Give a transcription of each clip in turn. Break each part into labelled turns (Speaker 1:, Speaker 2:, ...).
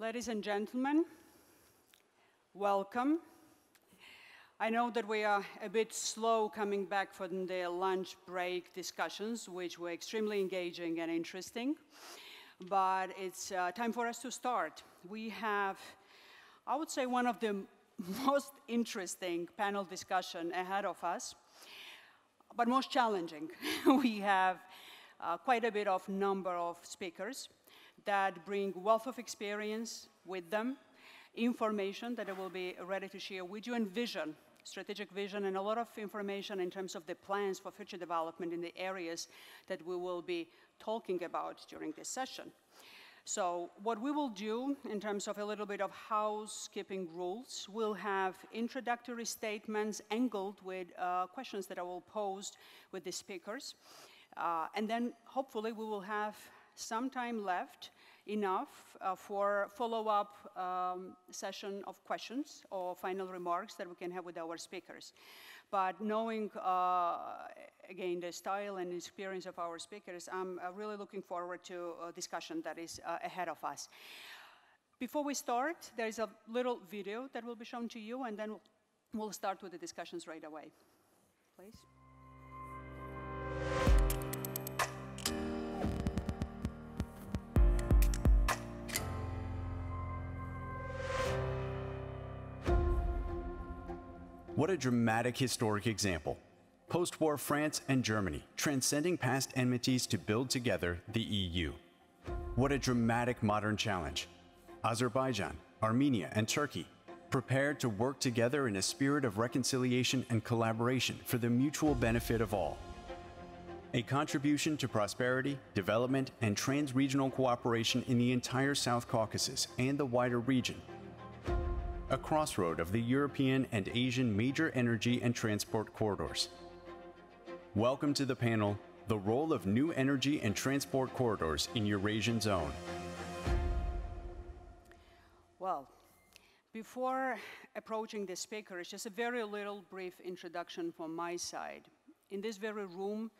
Speaker 1: Ladies and gentlemen, welcome. I know that we are a bit slow coming back from the lunch break discussions, which were extremely engaging and interesting, but it's uh, time for us to start. We have, I would say, one of the most interesting panel discussion ahead of us, but most challenging. we have uh, quite a bit of number of speakers that bring wealth of experience with them, information that I will be ready to share with you, and vision, strategic vision, and a lot of information in terms of the plans for future development in the areas that we will be talking about during this session. So what we will do in terms of a little bit of housekeeping rules, we'll have introductory statements angled with uh, questions that I will pose with the speakers. Uh, and then hopefully we will have some time left enough uh, for follow-up um, session of questions or final remarks that we can have with our speakers. But knowing, uh, again, the style and experience of our speakers, I'm uh, really looking forward to a discussion that is uh, ahead of us. Before we start, there is a little video that will be shown to you, and then we'll start with the discussions right away. Please.
Speaker 2: What a dramatic historic example. Post-war France and Germany transcending past enmities to build together the EU. What a dramatic modern challenge. Azerbaijan, Armenia, and Turkey prepared to work together in a spirit of reconciliation and collaboration for the mutual benefit of all. A contribution to prosperity, development, and trans-regional cooperation in the entire South Caucasus and the wider region a crossroad of the European and Asian major energy and transport corridors. Welcome to the panel, The Role of New Energy and Transport Corridors in Eurasian Zone.
Speaker 1: Well, before approaching the speakers, just a very little brief introduction from my side. In this very room,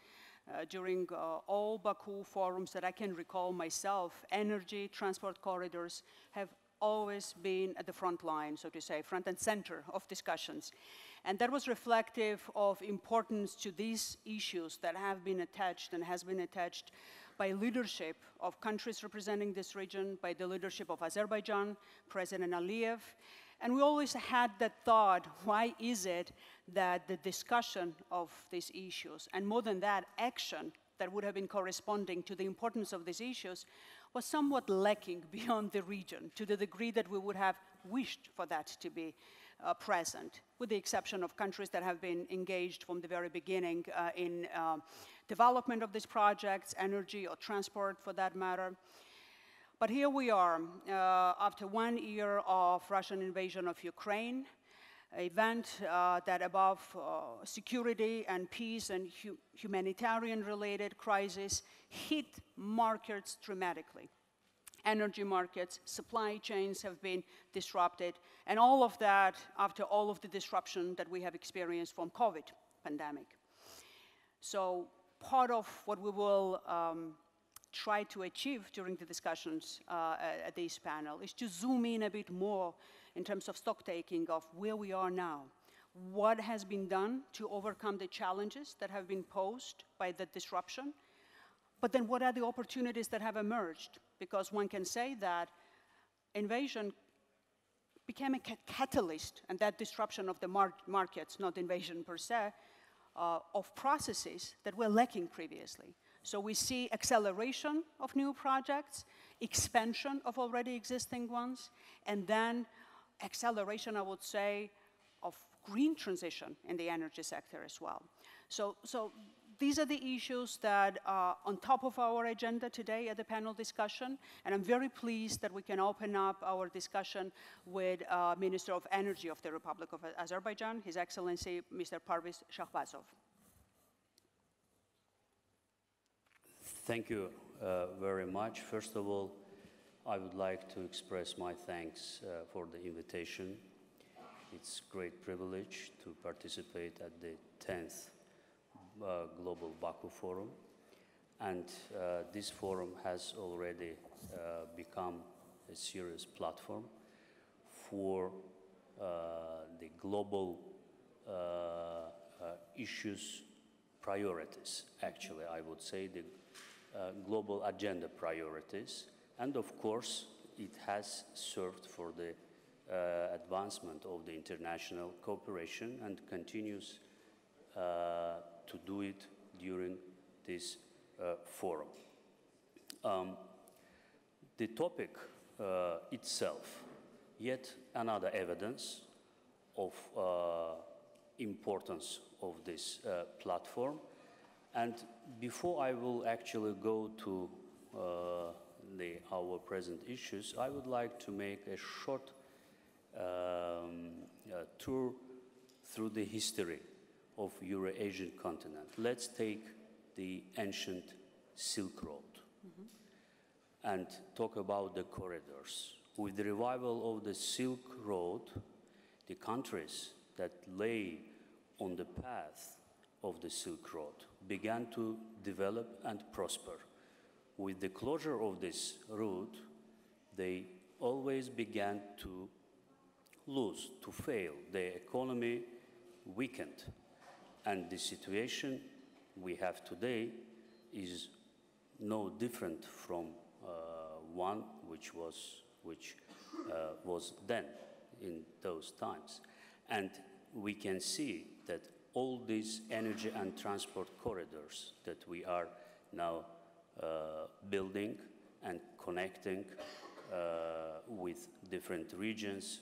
Speaker 1: uh, during uh, all Baku forums that I can recall myself, energy, transport corridors have always been at the front line, so to say, front and center of discussions. And that was reflective of importance to these issues that have been attached and has been attached by leadership of countries representing this region, by the leadership of Azerbaijan, President Aliyev. And we always had that thought, why is it that the discussion of these issues, and more than that, action that would have been corresponding to the importance of these issues, was somewhat lacking beyond the region to the degree that we would have wished for that to be uh, present, with the exception of countries that have been engaged from the very beginning uh, in uh, development of these projects, energy or transport for that matter. But here we are, uh, after one year of Russian invasion of Ukraine, event uh, that above uh, security and peace and hu humanitarian related crisis hit markets dramatically. Energy markets, supply chains have been disrupted, and all of that after all of the disruption that we have experienced from COVID pandemic. So part of what we will um, try to achieve during the discussions uh, at this panel is to zoom in a bit more in terms of stock taking of where we are now, what has been done to overcome the challenges that have been posed by the disruption, but then what are the opportunities that have emerged? Because one can say that invasion became a catalyst, and that disruption of the mar markets, not invasion per se, uh, of processes that were lacking previously. So we see acceleration of new projects, expansion of already existing ones, and then acceleration, I would say, of green transition in the energy sector as well. So, so these are the issues that are on top of our agenda today at the panel discussion, and I'm very pleased that we can open up our discussion with uh, Minister of Energy of the Republic of Azerbaijan, His Excellency Mr. Parviz Shahbazov.
Speaker 3: Thank you uh, very much. First of all, I would like to express my thanks uh, for the invitation. It's a great privilege to participate at the 10th uh, Global Baku Forum. And uh, this forum has already uh, become a serious platform for uh, the global uh, issues priorities, actually, I would say the global agenda priorities. And of course, it has served for the uh, advancement of the international cooperation and continues uh, to do it during this uh, forum. Um, the topic uh, itself, yet another evidence of uh, importance of this uh, platform. And before I will actually go to the, our present issues, I would like to make a short um, uh, tour through the history of Euro-Asian continent. Let's take the ancient Silk Road and talk about the corridors. With the revival of the Silk Road, the countries that lay on the path of the Silk Road began to develop and prosper. With the closure of this route, they always began to lose, to fail. The economy weakened. And the situation we have today is no different from uh, one which was, which, uh, was then in those times. And we can see that all these energy and transport corridors that we are now building and connecting uh, with different regions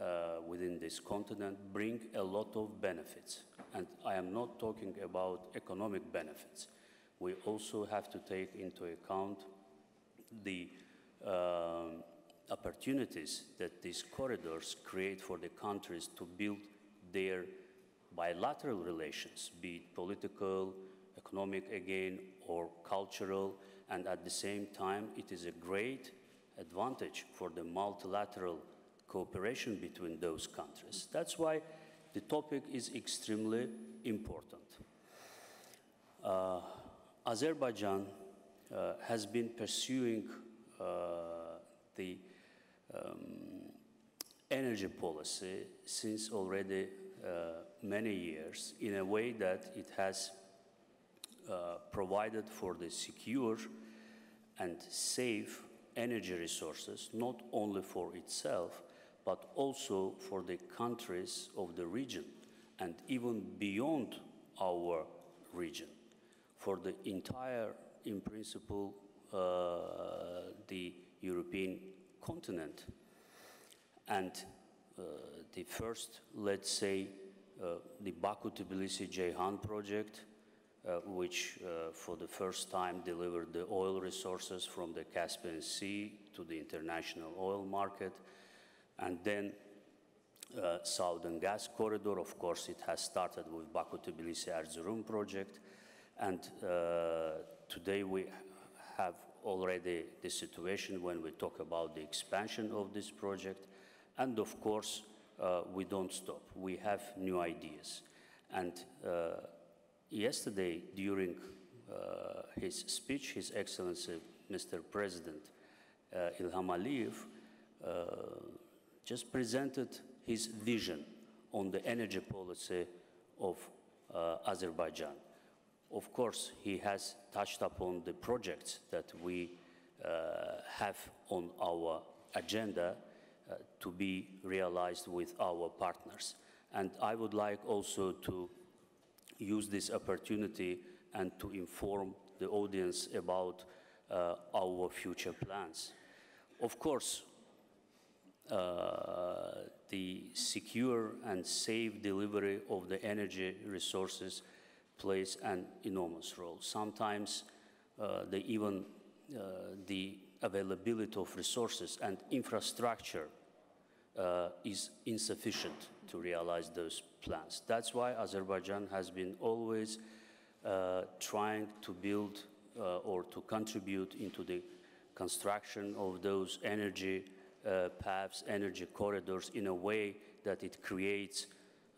Speaker 3: uh, within this continent bring a lot of benefits. And I am not talking about economic benefits. We also have to take into account the um, opportunities that these corridors create for the countries to build their bilateral relations, be it political, economic again, or cultural, and at the same time, it is a great advantage for the multilateral cooperation between those countries. That's why the topic is extremely important. Uh, Azerbaijan uh, has been pursuing uh, the um, energy policy since already uh, many years in a way that it has uh, provided for the secure and safe energy resources, not only for itself, but also for the countries of the region and even beyond our region, for the entire, in principle, uh, the European continent. And uh, the first, let's say, uh, the Baku-Tbilisi-Ceyhan project, uh, which uh, for the first time delivered the oil resources from the Caspian Sea to the international oil market. And then uh, Southern Gas Corridor, of course, it has started with Baku-Tbilisi-Erzurum project. And today we have already the situation when we talk about the expansion of this project. And of course, uh, we don't stop. We have new ideas. And uh, yesterday, during uh, his speech, His Excellency Mr. President uh, Ilham Aliyev uh, just presented his vision on the energy policy of uh, Azerbaijan. Of course, he has touched upon the projects that we have on our agenda uh, to be realized with our partners. And I would like also to use this opportunity and to inform the audience about uh, our future plans. Of course, uh, the secure and safe delivery of the energy resources plays an enormous role. Sometimes uh, the even uh, the availability of resources and infrastructure uh, is insufficient to realize those plans. That's why Azerbaijan has been always uh, trying to build uh, or to contribute into the construction of those energy uh, paths, energy corridors in a way that it creates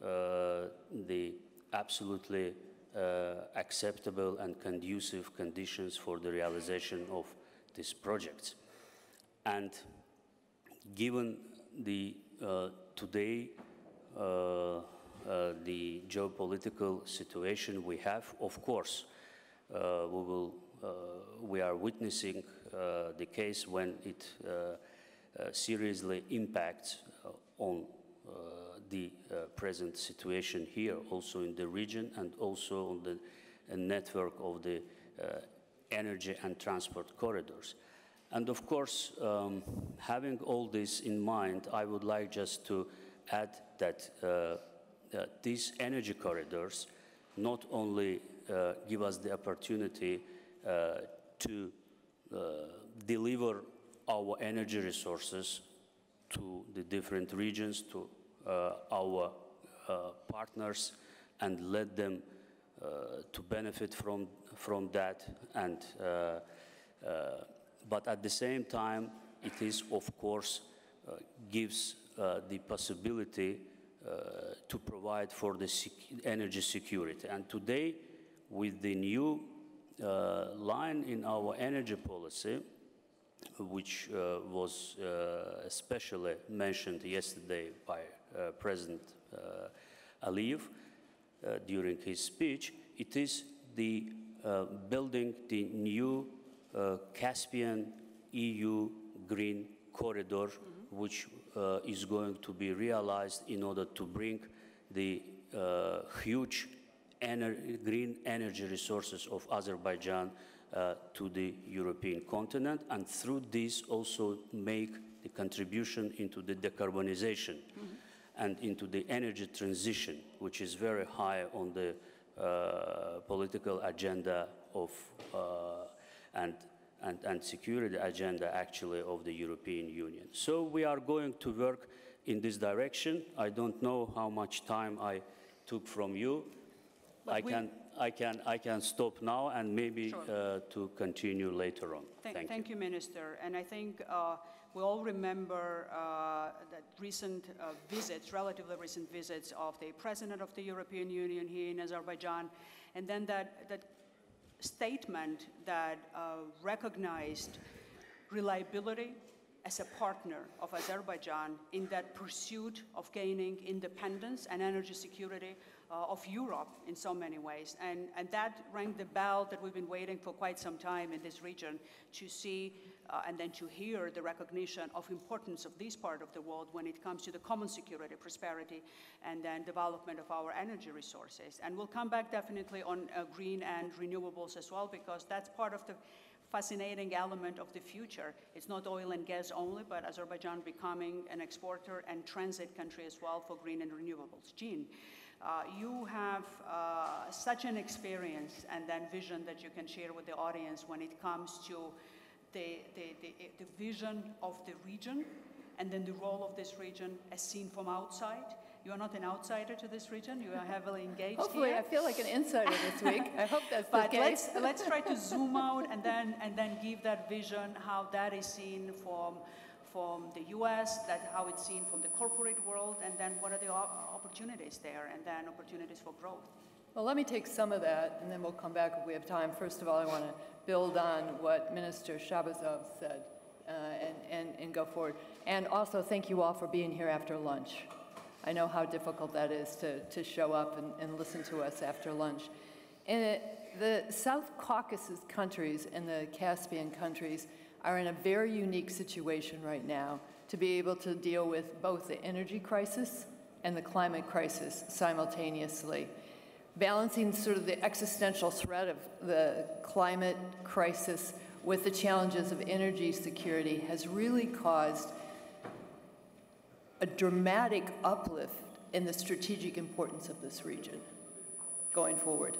Speaker 3: uh, the absolutely uh, acceptable and conducive conditions for the realization of these projects. And given the uh, today uh, the geopolitical situation we have, of course, uh, we will uh, we are witnessing uh, the case when it seriously impacts on the present situation here, also in the region, and also on the network of the energy and transport corridors. And of course, um, having all this in mind, I would like just to add that, uh, that these energy corridors not only uh, give us the opportunity uh, to uh, deliver our energy resources to the different regions, to uh, our uh, partners, and let them to benefit from, from that and but at the same time, it is, of course, uh, gives uh, the possibility uh, to provide for the sec energy security. And today, with the new uh, line in our energy policy, which uh, was uh, especially mentioned yesterday by President Aliyev during his speech, it is the building the new uh, Caspian EU Green Corridor, mm -hmm. which uh, is going to be realized in order to bring the uh, huge ener green energy resources of Azerbaijan to the European continent, and through this also make the contribution into the decarbonization mm -hmm. and into the energy transition, which is very high on the uh, political agenda of uh, and, and, and security agenda actually of the European Union. So we are going to work in this direction. I don't know how much time I took from you. I can, I, can, I can stop now and maybe sure. uh, to continue later on.
Speaker 1: Th thank, thank you. you. Minister. And I think uh, we all remember uh, that recent uh, visits, relatively recent visits of the President of the European Union here in Azerbaijan, and then that, that statement that uh, recognized reliability as a partner of Azerbaijan in that pursuit of gaining independence and energy security uh, of Europe in so many ways. And, and that rang the bell that we've been waiting for quite some time in this region to see uh, and then to hear the recognition of importance of this part of the world when it comes to the common security, prosperity, and then development of our energy resources. And we'll come back definitely on uh, green and renewables as well, because that's part of the fascinating element of the future. It's not oil and gas only, but Azerbaijan becoming an exporter and transit country as well for green and renewables. Jean, uh, you have uh, such an experience and then vision that you can share with the audience when it comes to the, the, the, the vision of the region and then the role of this region as seen from outside. You are not an outsider to this region. You are heavily engaged
Speaker 4: Hopefully,
Speaker 1: here.
Speaker 4: I feel like an insider this week. I hope that's
Speaker 1: but
Speaker 4: the
Speaker 1: case. Let's, let's try to zoom out and then, and then give that vision, how that is seen from, from the US, that how it's seen from the corporate world, and then what are the opportunities there, and then opportunities for growth.
Speaker 4: Well, let me take some of that, and then we'll come back if we have time. First of all, I want to build on what Minister Shahbazov said uh, and, and, and go forward. And also, thank you all for being here after lunch. I know how difficult that is to, to show up and, and listen to us after lunch. And it, the South Caucasus countries and the Caspian countries are in a very unique situation right now to be able to deal with both the energy crisis and the climate crisis simultaneously balancing sort of the existential threat of the climate crisis with the challenges of energy security has really caused a dramatic uplift in the strategic importance of this region going forward.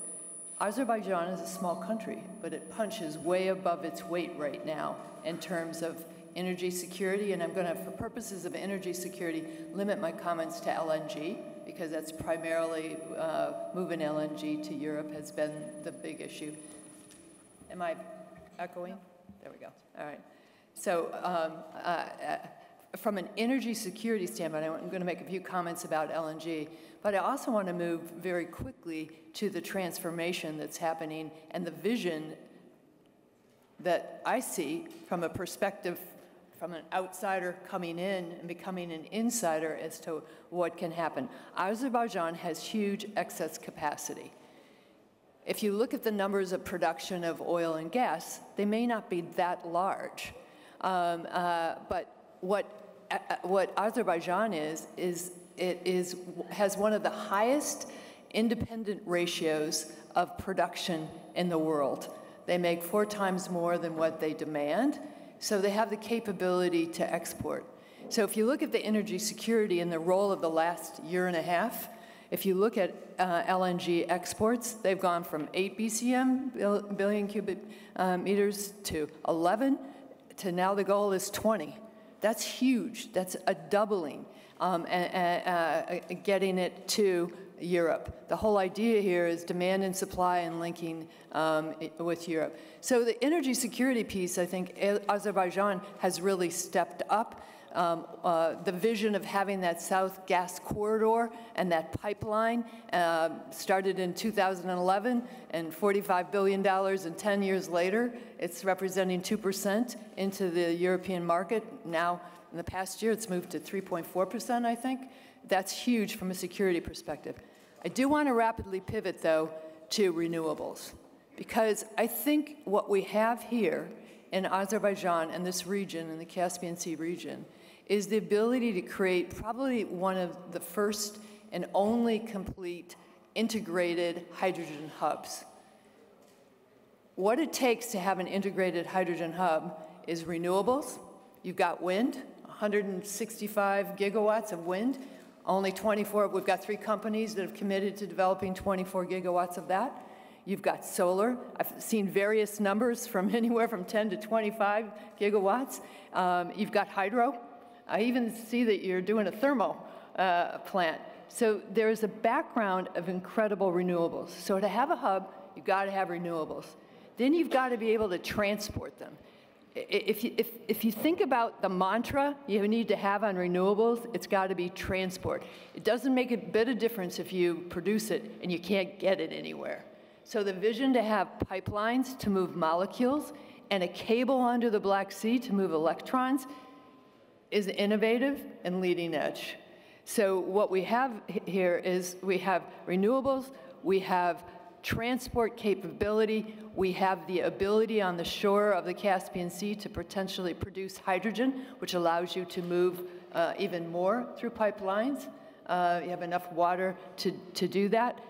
Speaker 4: Azerbaijan is a small country, but it punches way above its weight right now in terms of energy security, and I'm going to, for purposes of energy security, limit my comments to LNG because that's primarily uh, moving LNG to Europe has been the big issue. Am I echoing? There we go. All right. So um, uh, uh, from an energy security standpoint, I'm going to make a few comments about LNG, but I also want to move very quickly to the transformation that's happening and the vision that I see from a perspective from an outsider coming in and becoming an insider as to what can happen. Azerbaijan has huge excess capacity. If you look at the numbers of production of oil and gas, they may not be that large. Um, uh, but what, uh, uh what Azerbaijan is, is it is, has one of the highest independent ratios of production in the world. They make four times more than what they demand, so they have the capability to export. So if you look at the energy security and the role of the last year and a half, if you look at uh, LNG exports, they've gone from 8 BCM, billion cubic uh, meters, to 11, to now the goal is 20. That's huge. That's a doubling, um, and, uh, getting it to Europe. The whole idea here is demand and supply and linking um, with Europe. So the energy security piece, I think Azerbaijan has really stepped up. Um, uh, the vision of having that South Gas Corridor and that pipeline uh, started in 2011 and $45 billion and 10 years later, it's representing 2% into the European market. Now, in the past year, it's moved to 3.4%, I think. That's huge from a security perspective. I do want to rapidly pivot, though, to renewables, because I think what we have here in Azerbaijan and this region, in the Caspian Sea region, is the ability to create probably one of the first and only complete integrated hydrogen hubs. What it takes to have an integrated hydrogen hub is renewables. You've got wind, 165 gigawatts of wind. Only 24, we've got three companies that have committed to developing 24 gigawatts of that. You've got solar. I've seen various numbers from anywhere from 10 to 25 gigawatts. Um, you've got hydro. I even see that you're doing a thermo uh, plant. So there's a background of incredible renewables. So to have a hub, you've got to have renewables. Then you've got to be able to transport them if you, if, if you think about the mantra you need to have on renewables, it's got to be transport. It doesn't make a bit of difference if you produce it and you can't get it anywhere. So the vision to have pipelines to move molecules and a cable under the Black Sea to move electrons is innovative and leading edge. So what we have here is we have renewables, we have transport capability. We have the ability on the shore of the Caspian Sea to potentially produce hydrogen, which allows you to move uh, even more through pipelines. Uh, you have enough water to, to do that.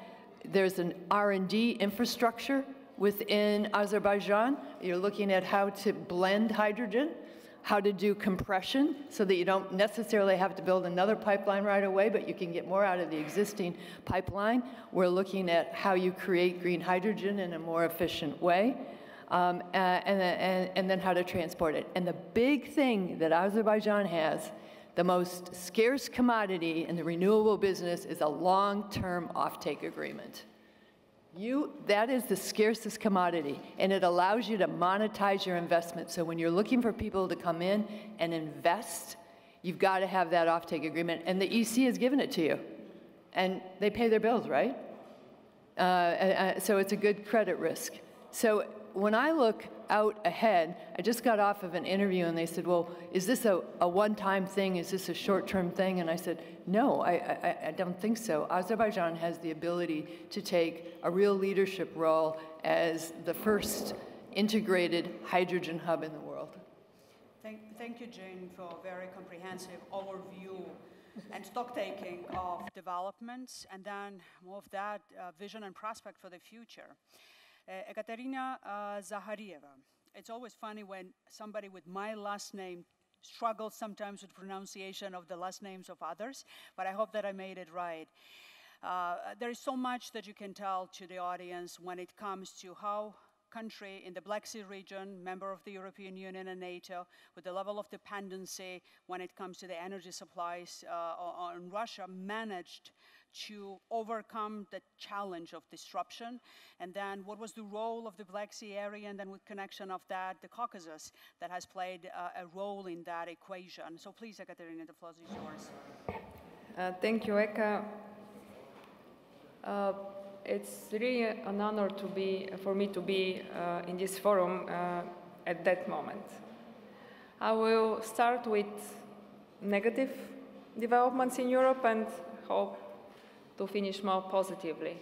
Speaker 4: There's an R&D infrastructure within Azerbaijan. You're looking at how to blend hydrogen how to do compression so that you don't necessarily have to build another pipeline right away, but you can get more out of the existing pipeline. We're looking at how you create green hydrogen in a more efficient way. Um, and, and, and then how to transport it. And the big thing that Azerbaijan has, the most scarce commodity in the renewable business, is a long-term offtake agreement. You, that is the scarcest commodity, and it allows you to monetize your investment. So when you're looking for people to come in and invest, you've got to have that offtake agreement, and the EC has given it to you. And they pay their bills, right? Uh, uh, so it's a good credit risk. So when I look out ahead, I just got off of an interview and they said, well, is this a, a one-time thing? Is this a short-term thing? And I said, no, I, I, I don't think so. Azerbaijan has the ability to take a real leadership role as the first integrated hydrogen hub in the world.
Speaker 1: Thank, thank you, Jane, for a very comprehensive overview and stock taking of developments, and then more of that uh, vision and prospect for the future. Uh, Ekaterina uh, Zaharieva. It's always funny when somebody with my last name struggles sometimes with pronunciation of the last names of others, but I hope that I made it right. Uh, there is so much that you can tell to the audience when it comes to how country in the Black Sea region, member of the European Union and NATO, with the level of dependency when it comes to the energy supplies uh, on Russia, managed to overcome the challenge of disruption? And then what was the role of the Black Sea area and then with connection of that, the Caucasus that has played uh, a role in that equation? So please, Ekaterina, the floor is yours.
Speaker 5: Uh, thank you, Eka. Uh, it's really an honor to be, for me to be uh, in this forum uh, at that moment. I will start with negative developments in Europe and hope to finish more positively.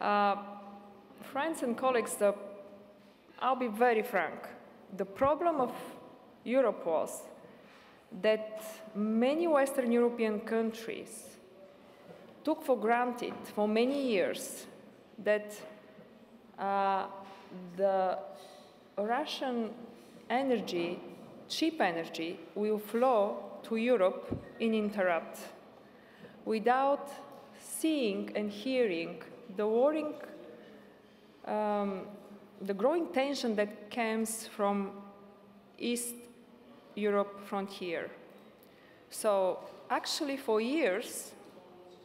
Speaker 5: Uh, friends and colleagues, the, I'll be very frank. The problem of Europe was that many Western European countries took for granted for many years that uh, the Russian energy, cheap energy, will flow to Europe uninterrupted without seeing and hearing the worrying, um, the growing tension that comes from East Europe frontier. So actually for years,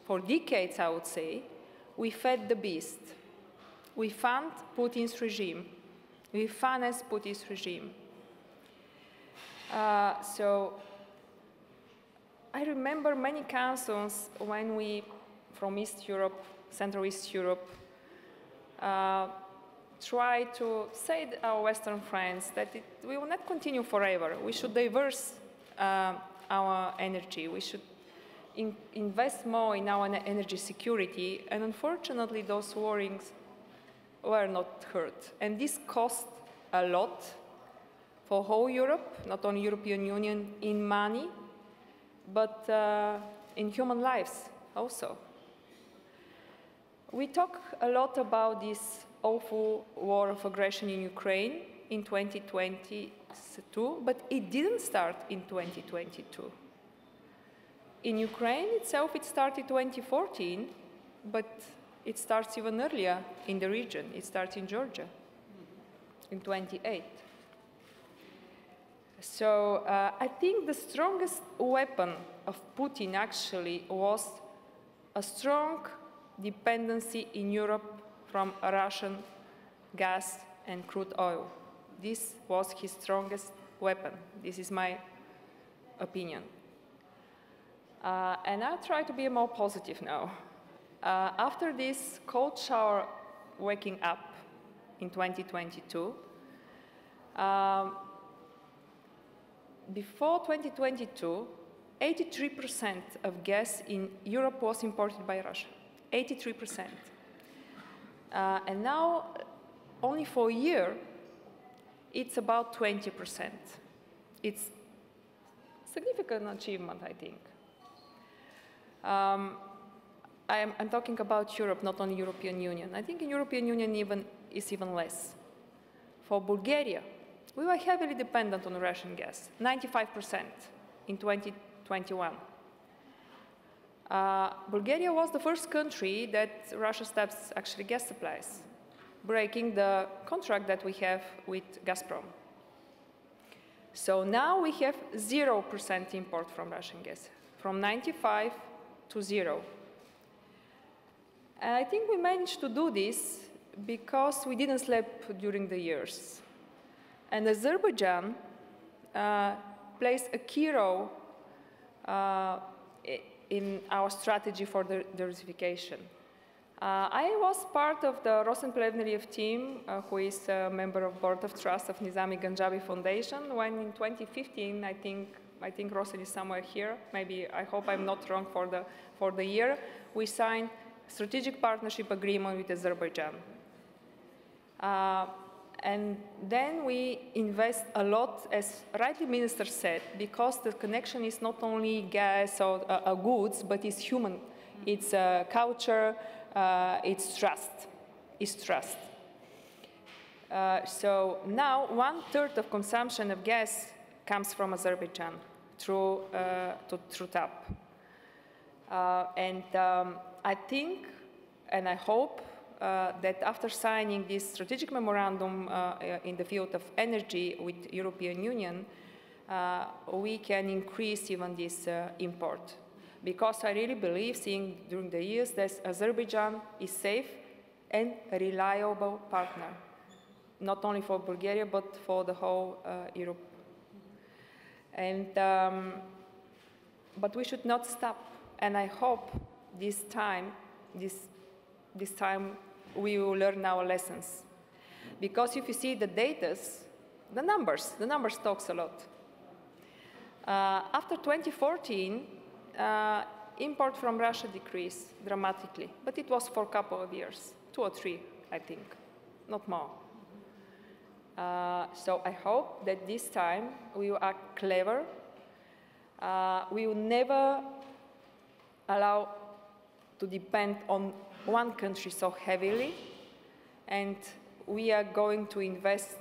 Speaker 5: for decades I would say, we fed the beast. We fund Putin's regime. We finance Putin's regime. Uh, so I remember many councils when we, from East Europe, Central East Europe, uh, try to say to our Western friends that it, we will not continue forever. We should diverse uh, our energy. We should in, invest more in our energy security. And unfortunately, those warnings were not heard. And this cost a lot for whole Europe, not only European Union, in money, but uh, in human lives also. We talk a lot about this awful war of aggression in Ukraine in 2022, but it didn't start in 2022. In Ukraine itself, it started 2014, but it starts even earlier in the region. It starts in Georgia in 28. So uh, I think the strongest weapon of Putin actually was a strong dependency in Europe from Russian gas and crude oil. This was his strongest weapon. This is my opinion. Uh, and I'll try to be more positive now. Uh, after this cold shower waking up in 2022, um, before 2022, 83% of gas in Europe was imported by Russia. 83%. Uh, and now, only for a year, it's about 20%. It's significant achievement, I think. Um, I'm, I'm, talking about Europe, not only European Union. I think in European Union even is even less. For Bulgaria, we were heavily dependent on Russian gas, 95% in 2021. Uh, Bulgaria was the first country that Russia stops actually gas supplies, breaking the contract that we have with Gazprom. So now we have 0% import from Russian gas, from 95 to zero. And I think we managed to do this because we didn't sleep during the years. And Azerbaijan uh, plays a key role uh, in our strategy for the diversification. Uh, I was part of the Rosen team, uh, who is a member of Board of Trust of Nizami Ganjavi Foundation, when in 2015, I think, I think Rosen is somewhere here, maybe, I hope I'm not wrong for the, for the year, we signed strategic partnership agreement with Azerbaijan. Uh, and then we invest a lot, as rightly Minister said, because the connection is not only gas or uh, uh, goods, but it's human. It's uh, culture, uh, it's trust. It's trust. Uh, so now one third of consumption of gas comes from Azerbaijan through, uh, to, through TAP. and um, I think, and I hope, that after signing this strategic memorandum uh, in the field of energy with European Union, uh, we can increase even this import. Because I really believe, seeing during the years, that Azerbaijan is safe and reliable partner, not only for Bulgaria, but for the whole Europe. And, um, but we should not stop. And I hope this time, this, this time we will learn our lessons. Because if you see the data, the numbers, the numbers talks a lot. Uh, after 2014, uh, import from Russia decreased dramatically, but it was for a couple of years, two or three, I think, not more. Uh, so I hope that this time we will act clever. Uh, we will never allow to depend on one country so heavily, and we are going to invest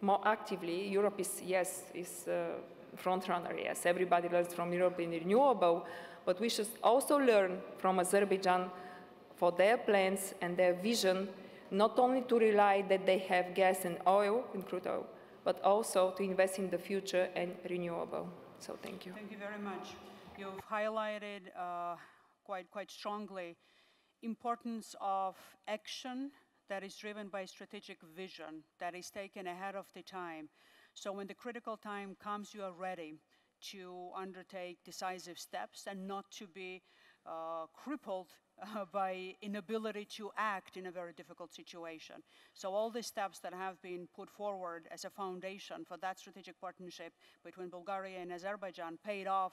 Speaker 5: more actively. Europe is, yes, is uh, front runner, yes. Everybody learns from Europe in renewable, but we should also learn from Azerbaijan for their plans and their vision, not only to rely that they have gas and oil and crude oil, but also to invest in the future and renewable. So thank you.
Speaker 1: Thank you very much. You've highlighted uh, quite, quite strongly importance of action that is driven by strategic vision that is taken ahead of the time. So when the critical time comes, you are ready to undertake decisive steps and not to be uh, crippled uh, by inability to act in a very difficult situation. So all the steps that have been put forward as a foundation for that strategic partnership between Bulgaria and Azerbaijan paid off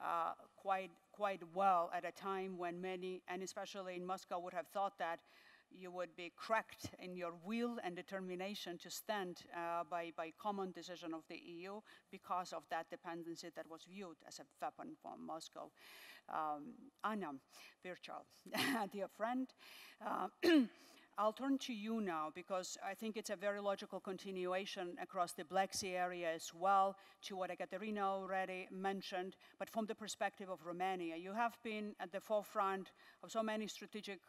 Speaker 1: uh, quite, quite well at a time when many, and especially in Moscow, would have thought that you would be cracked in your will and determination to stand uh, by, by common decision of the EU because of that dependency that was viewed as a weapon from Moscow. Um, Ana Birchall, dear friend, uh, I'll turn to you now because I think it's a very logical continuation across the Black Sea area as well to what Ekaterina already mentioned, but from the perspective of Romania. You have been at the forefront of so many strategic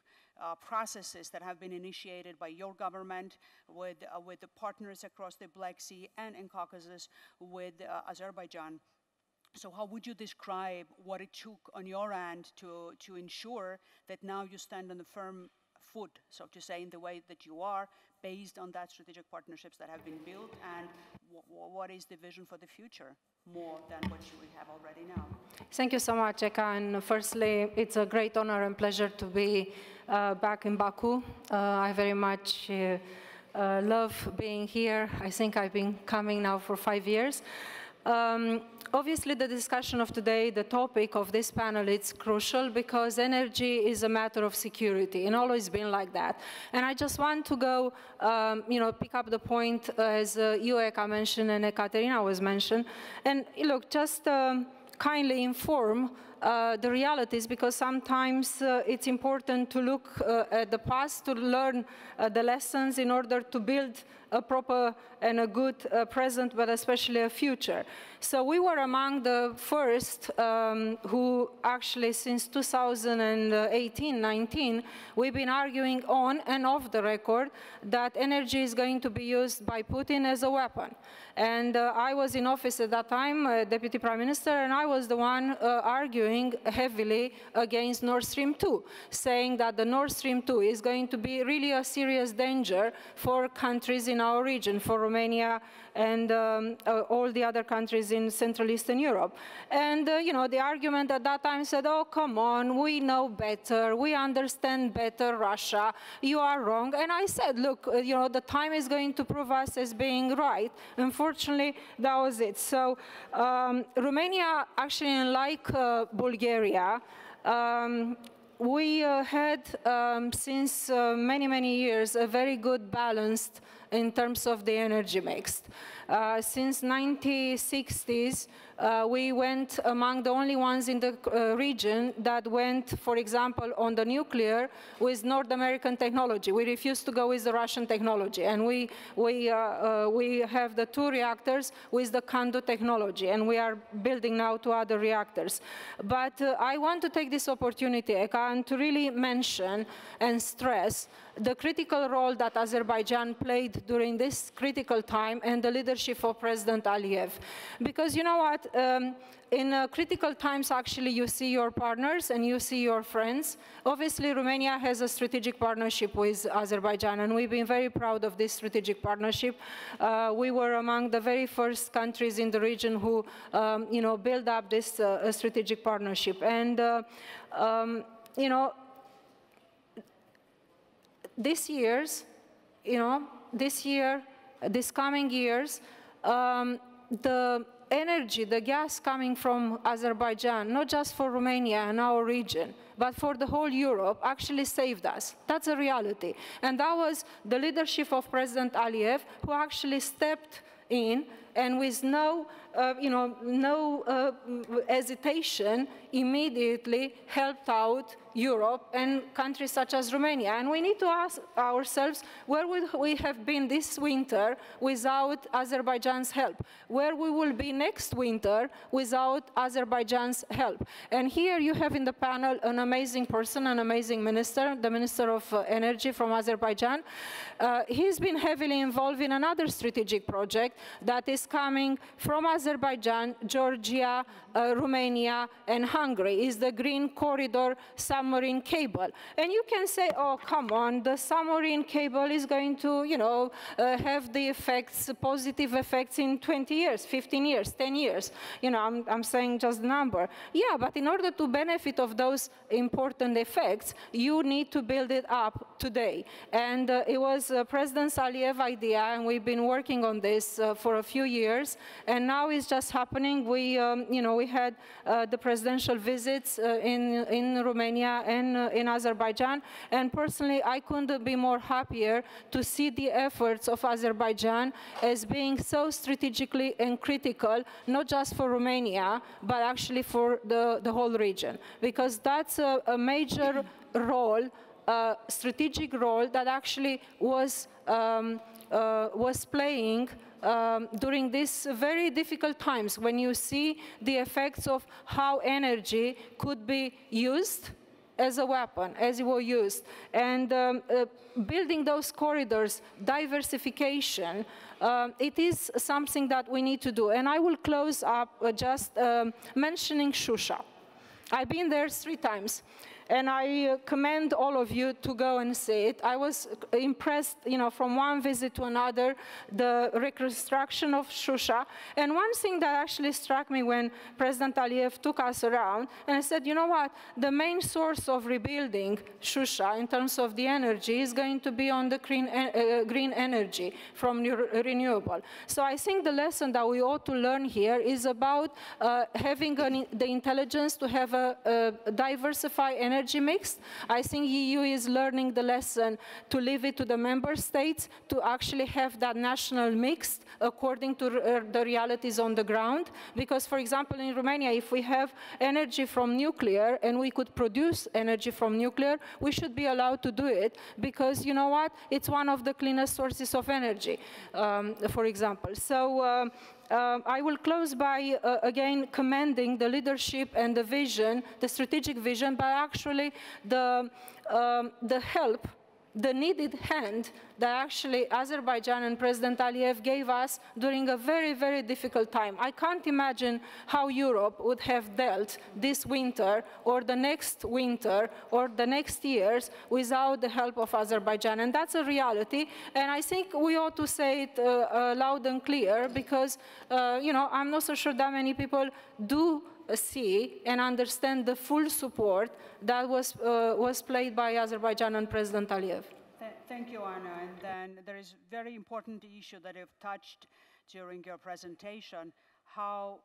Speaker 1: uh, processes that have been initiated by your government with, uh, with the partners across the Black Sea and in Caucasus with uh, Azerbaijan. So how would you describe what it took on your end to, to ensure that now you stand on the firm foot, so to say, in the way that you are, based on that strategic partnerships that have been built, and what is the vision for the future, more than what you have already now?
Speaker 6: Thank you so much, Eka. And firstly, it's a great honor and pleasure to be uh, back in Baku. Uh, I very much uh, uh love being here. I think I've been coming now for five years. Um, obviously, the discussion of today, the topic of this panel, it's crucial because energy is a matter of security and always been like that. And I just want to go, um, you know, pick up the point uh, as uh, you, Eka, mentioned and Ekaterina was mentioned. And look, just um, kindly inform uh, the realities because sometimes uh, it's important to look uh, at the past to learn uh, the lessons in order to build a proper and a good uh, present, but especially a future. So we were among the first um, who actually since 2018-19, we've been arguing on and off the record that energy is going to be used by Putin as a weapon. And I was in office at that time, Deputy Prime Minister, and I was the one uh, arguing heavily against Nord Stream 2, saying that the Nord Stream 2 is going to be really a serious danger for countries in our region, for Romania and um, uh, all the other countries in Central Eastern Europe. And, uh, you know, the argument at that time said, oh, come on, we know better, we understand better Russia, you are wrong. And I said, look, uh, you know, the time is going to prove us as being right. Unfortunately, that was it. So um, Romania, actually, unlike uh, Bulgaria, um, we uh, had, um, since uh, many, many years, a very good balanced in terms of the energy mix. Uh, since 1960s, uh, we went among the only ones in the uh, region that went, for example, on the nuclear with North American technology. We refused to go with the Russian technology, and we we uh, uh, we have the two reactors with the CANDU technology, and we are building now two other reactors. But uh, I want to take this opportunity, Eka, to really mention and stress the critical role that Azerbaijan played during this critical time and the leadership of President Aliyev. Because you know what, um, in uh, critical times, actually, you see your partners and you see your friends. Obviously, Romania has a strategic partnership with Azerbaijan, and we've been very proud of this strategic partnership. Uh, we were among the very first countries in the region who, um, you know, built up this uh, strategic partnership. And, uh, um, you know, this year's, you know, this year, this coming years, um, the energy, the gas coming from Azerbaijan, not just for Romania and our region, but for the whole Europe, actually saved us. That's a reality. And that was the leadership of President Aliyev, who actually stepped in and with no, uh, you know, no uh, hesitation, immediately helped out Europe and countries such as Romania. And we need to ask ourselves, where would we have been this winter without Azerbaijan's help? Where we will be next winter without Azerbaijan's help? And here you have in the panel an amazing person, an amazing minister, the Minister of uh, Energy from Azerbaijan. Uh, he's been heavily involved in another strategic project that is coming from Azerbaijan, Georgia, uh, Romania, and Hungary, is the Green Corridor submarine cable. And you can say, oh, come on, the submarine cable is going to, you know, uh, have the effects, positive effects in 20 years, 15 years, 10 years. You know, I'm, I'm saying just number. Yeah, but in order to benefit of those important effects, you need to build it up today. And uh, it was uh, President Aliyev idea, and we've been working on this uh, for a few years, and now it's just happening. We, um, you know, we had uh, the presidential visits uh, in, in Romania and uh, in Azerbaijan. And personally, I couldn't be more happier to see the efforts of Azerbaijan as being so strategically and critical, not just for Romania, but actually for the, the whole region. Because that's a, a major role, a strategic role that actually was, um, uh, was playing um, during these very difficult times when you see the effects of how energy could be used as a weapon, as it was used. And um, uh, building those corridors, diversification, uh, it is something that we need to do. And I will close up uh, just um, mentioning Shusha. I've been there three times and I uh, commend all of you to go and see it. I was impressed, you know, from one visit to another, the reconstruction of Shusha. And one thing that actually struck me when President Aliyev took us around, and I said, you know what, the main source of rebuilding Shusha in terms of the energy is going to be on the green, uh, green energy from renewable. So I think the lesson that we ought to learn here is about uh, having an, the intelligence to have a, a diversified energy energy mix. I think EU is learning the lesson to leave it to the member states to actually have that national mix according to uh, the realities on the ground. Because, for example, in Romania, if we have energy from nuclear and we could produce energy from nuclear, we should be allowed to do it because, you know what, it's one of the cleanest sources of energy, um, for example. So um, uh, I will close by, uh, again, commending the leadership and the vision, the strategic vision, but actually the, um, the help the needed hand that actually Azerbaijan and President Aliyev gave us during a very, very difficult time. I can't imagine how Europe would have dealt this winter or the next winter or the next years without the help of Azerbaijan. And that's a reality. And I think we ought to say it uh, uh, loud and clear because, uh, you know, I'm not so sure that many people do see and understand the full support that was, uh, was played by Azerbaijan and President Aliyev.
Speaker 1: Th thank you, Ana. And then there is very important issue that you've touched during your presentation, how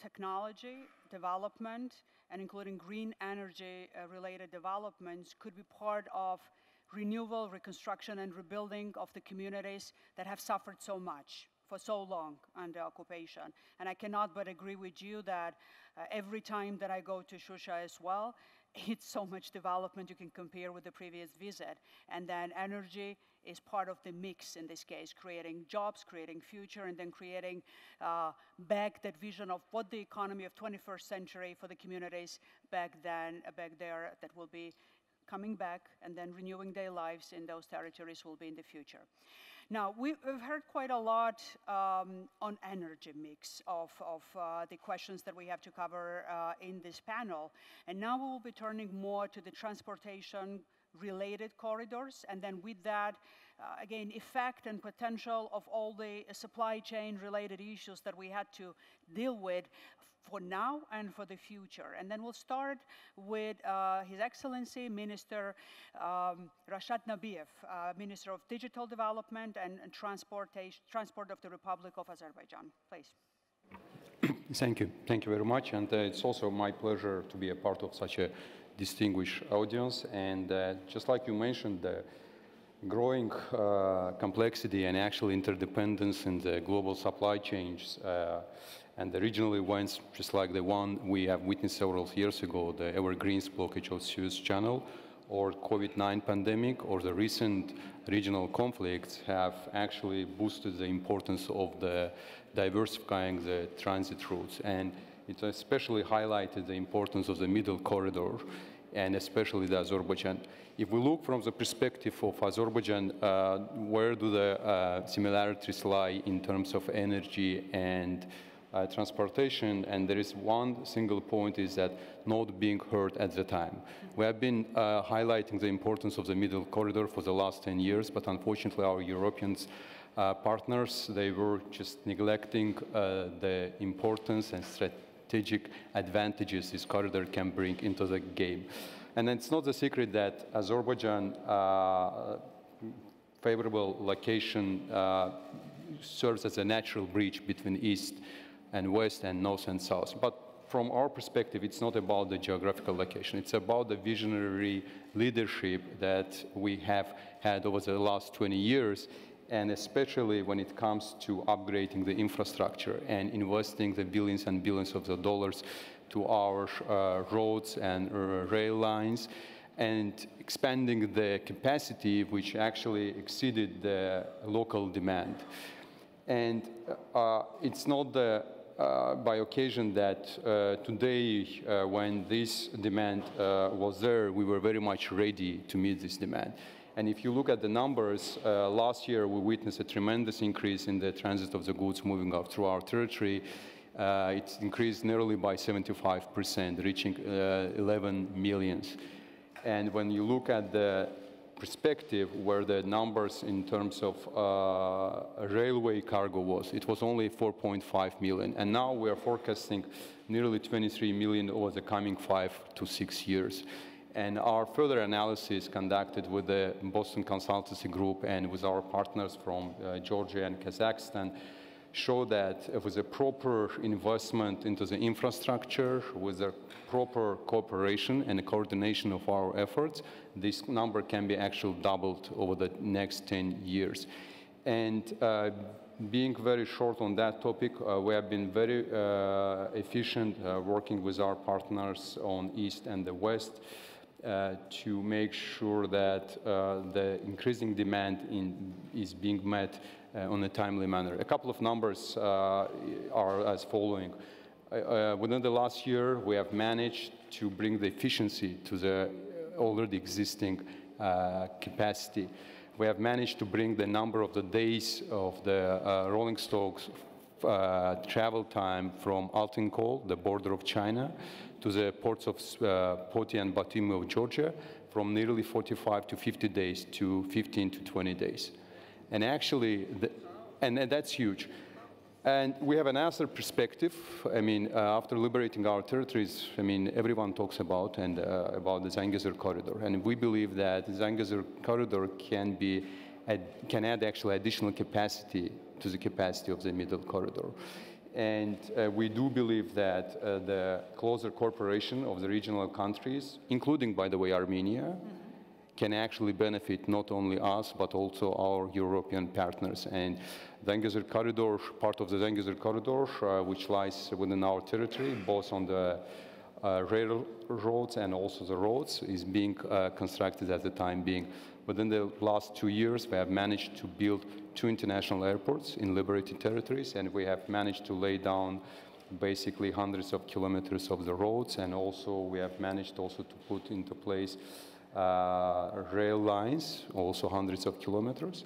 Speaker 1: technology development and including green energy uh, related developments could be part of renewal, reconstruction and rebuilding of the communities that have suffered so much for so long under occupation. And I cannot but agree with you that uh, every time that I go to Shusha as well, it's so much development you can compare with the previous visit. And then energy is part of the mix in this case, creating jobs, creating future, and then creating uh, back that vision of what the economy of 21st century for the communities back then, uh, back there, that will be coming back and then renewing their lives in those territories will be in the future. Now, we've heard quite a lot um, on energy mix of, of uh, the questions that we have to cover uh, in this panel. And now we will be turning more to the transportation related corridors. And then with that, uh, again, effect and potential of all the supply chain related issues that we had to deal with for now and for the future. And then we'll start with uh, His Excellency Minister um, Rashad Nabiyev, uh, Minister of Digital Development and, and Transport of the Republic of Azerbaijan. Please.
Speaker 7: Thank you. Thank you very much. And uh, it's also my pleasure to be a part of such a distinguished audience. And uh, just like you mentioned, the growing uh, complexity and actual interdependence in the global supply chains uh, and the regional events, just like the one we have witnessed several years ago, the Evergreen's blockage of Suez Channel, or COVID-19 pandemic, or the recent regional conflicts have actually boosted the importance of the diversifying the transit routes. And it especially highlighted the importance of the middle corridor and especially the Azerbaijan. If we look from the perspective of Azerbaijan, uh, where do the uh, similarities lie in terms of energy and uh, transportation, and there is one single point is that not being heard at the time. We have been uh, highlighting the importance of the middle corridor for the last 10 years, but unfortunately our Europeans uh, partners, they were just neglecting uh, the importance and strategic advantages this corridor can bring into the game. And it's not a secret that Azerbaijan uh, favorable location uh, serves as a natural bridge between east and west and north and south. But from our perspective, it's not about the geographical location. It's about the visionary leadership that we have had over the last 20 years, and especially when it comes to upgrading the infrastructure and investing the billions and billions of the dollars to our uh, roads and uh, rail lines and expanding the capacity which actually exceeded the local demand. And uh, it's not the uh, by occasion that uh, today, uh, when this demand was there, we were very much ready to meet this demand. And if you look at the numbers, uh, last year we witnessed a tremendous increase in the transit of the goods moving up through our territory. Uh, it increased nearly by 75%, reaching 11 millions. And when you look at the perspective where the numbers in terms of uh, railway cargo was, it was only 4.5 million. And now we are forecasting nearly 23 million over the coming five to six years. And our further analysis conducted with the Boston Consultancy Group and with our partners from uh, Georgia and Kazakhstan show that with a proper investment into the infrastructure, with a proper cooperation and coordination of our efforts, this number can be actually doubled over the next 10 years. And uh, being very short on that topic, uh, we have been very uh, efficient uh, working with our partners on East and the West uh, to make sure that uh, the increasing demand in, is being met uh, on a timely manner. A couple of numbers uh, are as following. Uh, within the last year, we have managed to bring the efficiency to the already existing capacity. We have managed to bring the number of the days of the rolling stocks travel time from Altynkol, the border of China, to the ports of uh, Poti and Batumi of Georgia, from nearly 45 to 50 days to 15 to 20 days. And actually, the, and, and, that's huge. And we have an another perspective. I mean, uh, after liberating our territories, I mean, everyone talks about and uh, about the Zangezur corridor, and we believe that the Zangezur corridor can be can add actually additional capacity to the capacity of the middle corridor. And uh, we do believe that uh, the closer cooperation of the regional countries, including, by the way, Armenia, can actually benefit not only us, but also our European partners. And Zangezur corridor, part of the Zangezur corridor, uh, which lies within our territory, both on the uh, railroads and also the roads, is being uh, constructed at the time being. Within the last two years, we have managed to build two international airports in liberated territories, and we have managed to lay down basically hundreds of kilometers of the roads, and also we have managed also to put into place uh, rail lines, also hundreds of kilometers.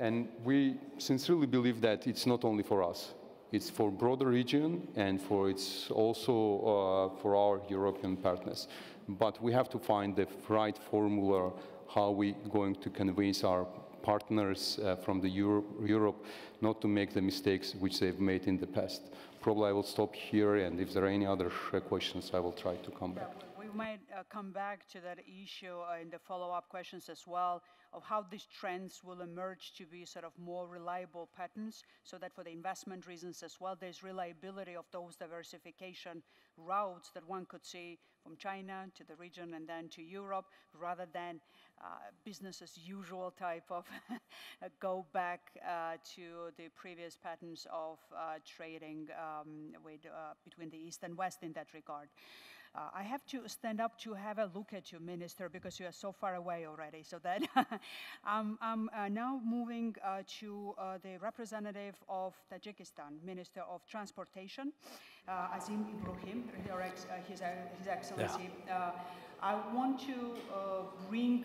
Speaker 7: And we sincerely believe that it's not only for us. It's for broader region and for it's also uh, for our European partners. But we have to find the right formula how we going to convince our partners uh, from the Euro Europe not to make the mistakes which they've made in the past. Probably I will stop here, and if there are any other questions, I will try to come back.
Speaker 1: We might uh, come back to that issue uh, in the follow-up questions as well, of how these trends will emerge to be sort of more reliable patterns, so that for the investment reasons as well, there's reliability of those diversification routes that one could see from China to the region and then to Europe, rather than uh, business as usual type of go back uh, to the previous patterns of uh, trading um, with, uh, between the East and West in that regard. Uh, I have to stand up to have a look at you, Minister, because you are so far away already. So that I'm, I'm uh, now moving uh, to uh, the representative of Tajikistan, Minister of Transportation, uh, Azim Ibrohim, ex uh, his, his, Excellency. Yeah. I want to bring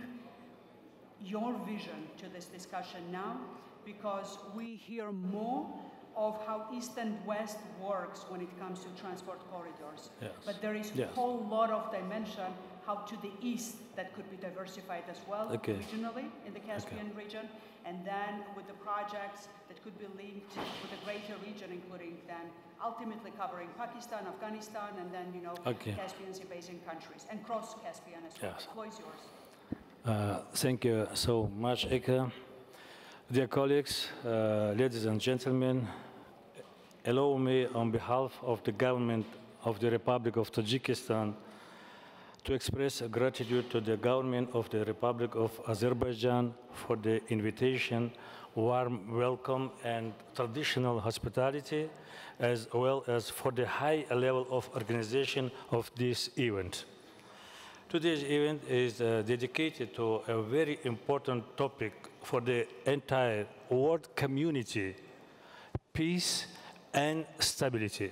Speaker 1: your vision to this discussion now because we hear more of how East and West works when it comes to transport corridors. Yes. But there is yes. a whole lot of dimension how to the east that could be diversified as well okay. regionally in the Caspian okay. region, and then with the projects that could be linked with the greater region, including then ultimately covering Pakistan, Afghanistan, and then you know okay. Caspian Sea basin countries and cross Caspian as well. Yes. The floor is yours.
Speaker 8: Uh, thank you so much, Eka. Dear colleagues, uh, ladies and gentlemen, allow me on behalf of the government of the Republic of Tajikistan to express gratitude to the government of the Republic of Azerbaijan for the invitation, warm welcome and traditional hospitality, as well as for the high level of organization of this event. Today's event is uh, dedicated to a very important topic for the entire world community, peace and stability.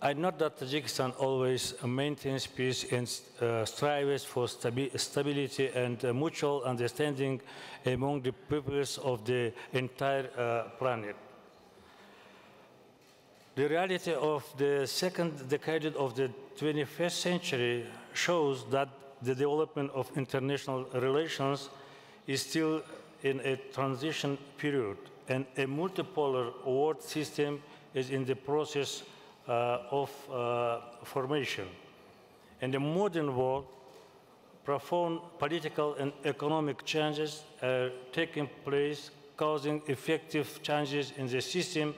Speaker 8: I know that Tajikistan always maintains peace and uh, strives for stabi stability and uh, mutual understanding among the peoples of the entire uh, planet. The reality of the second decade of the 21st century shows that the development of international relations is still in a transition period and a multipolar world system is in the process uh, of uh, formation. In the modern world, profound political and economic changes are taking place, causing effective changes in the system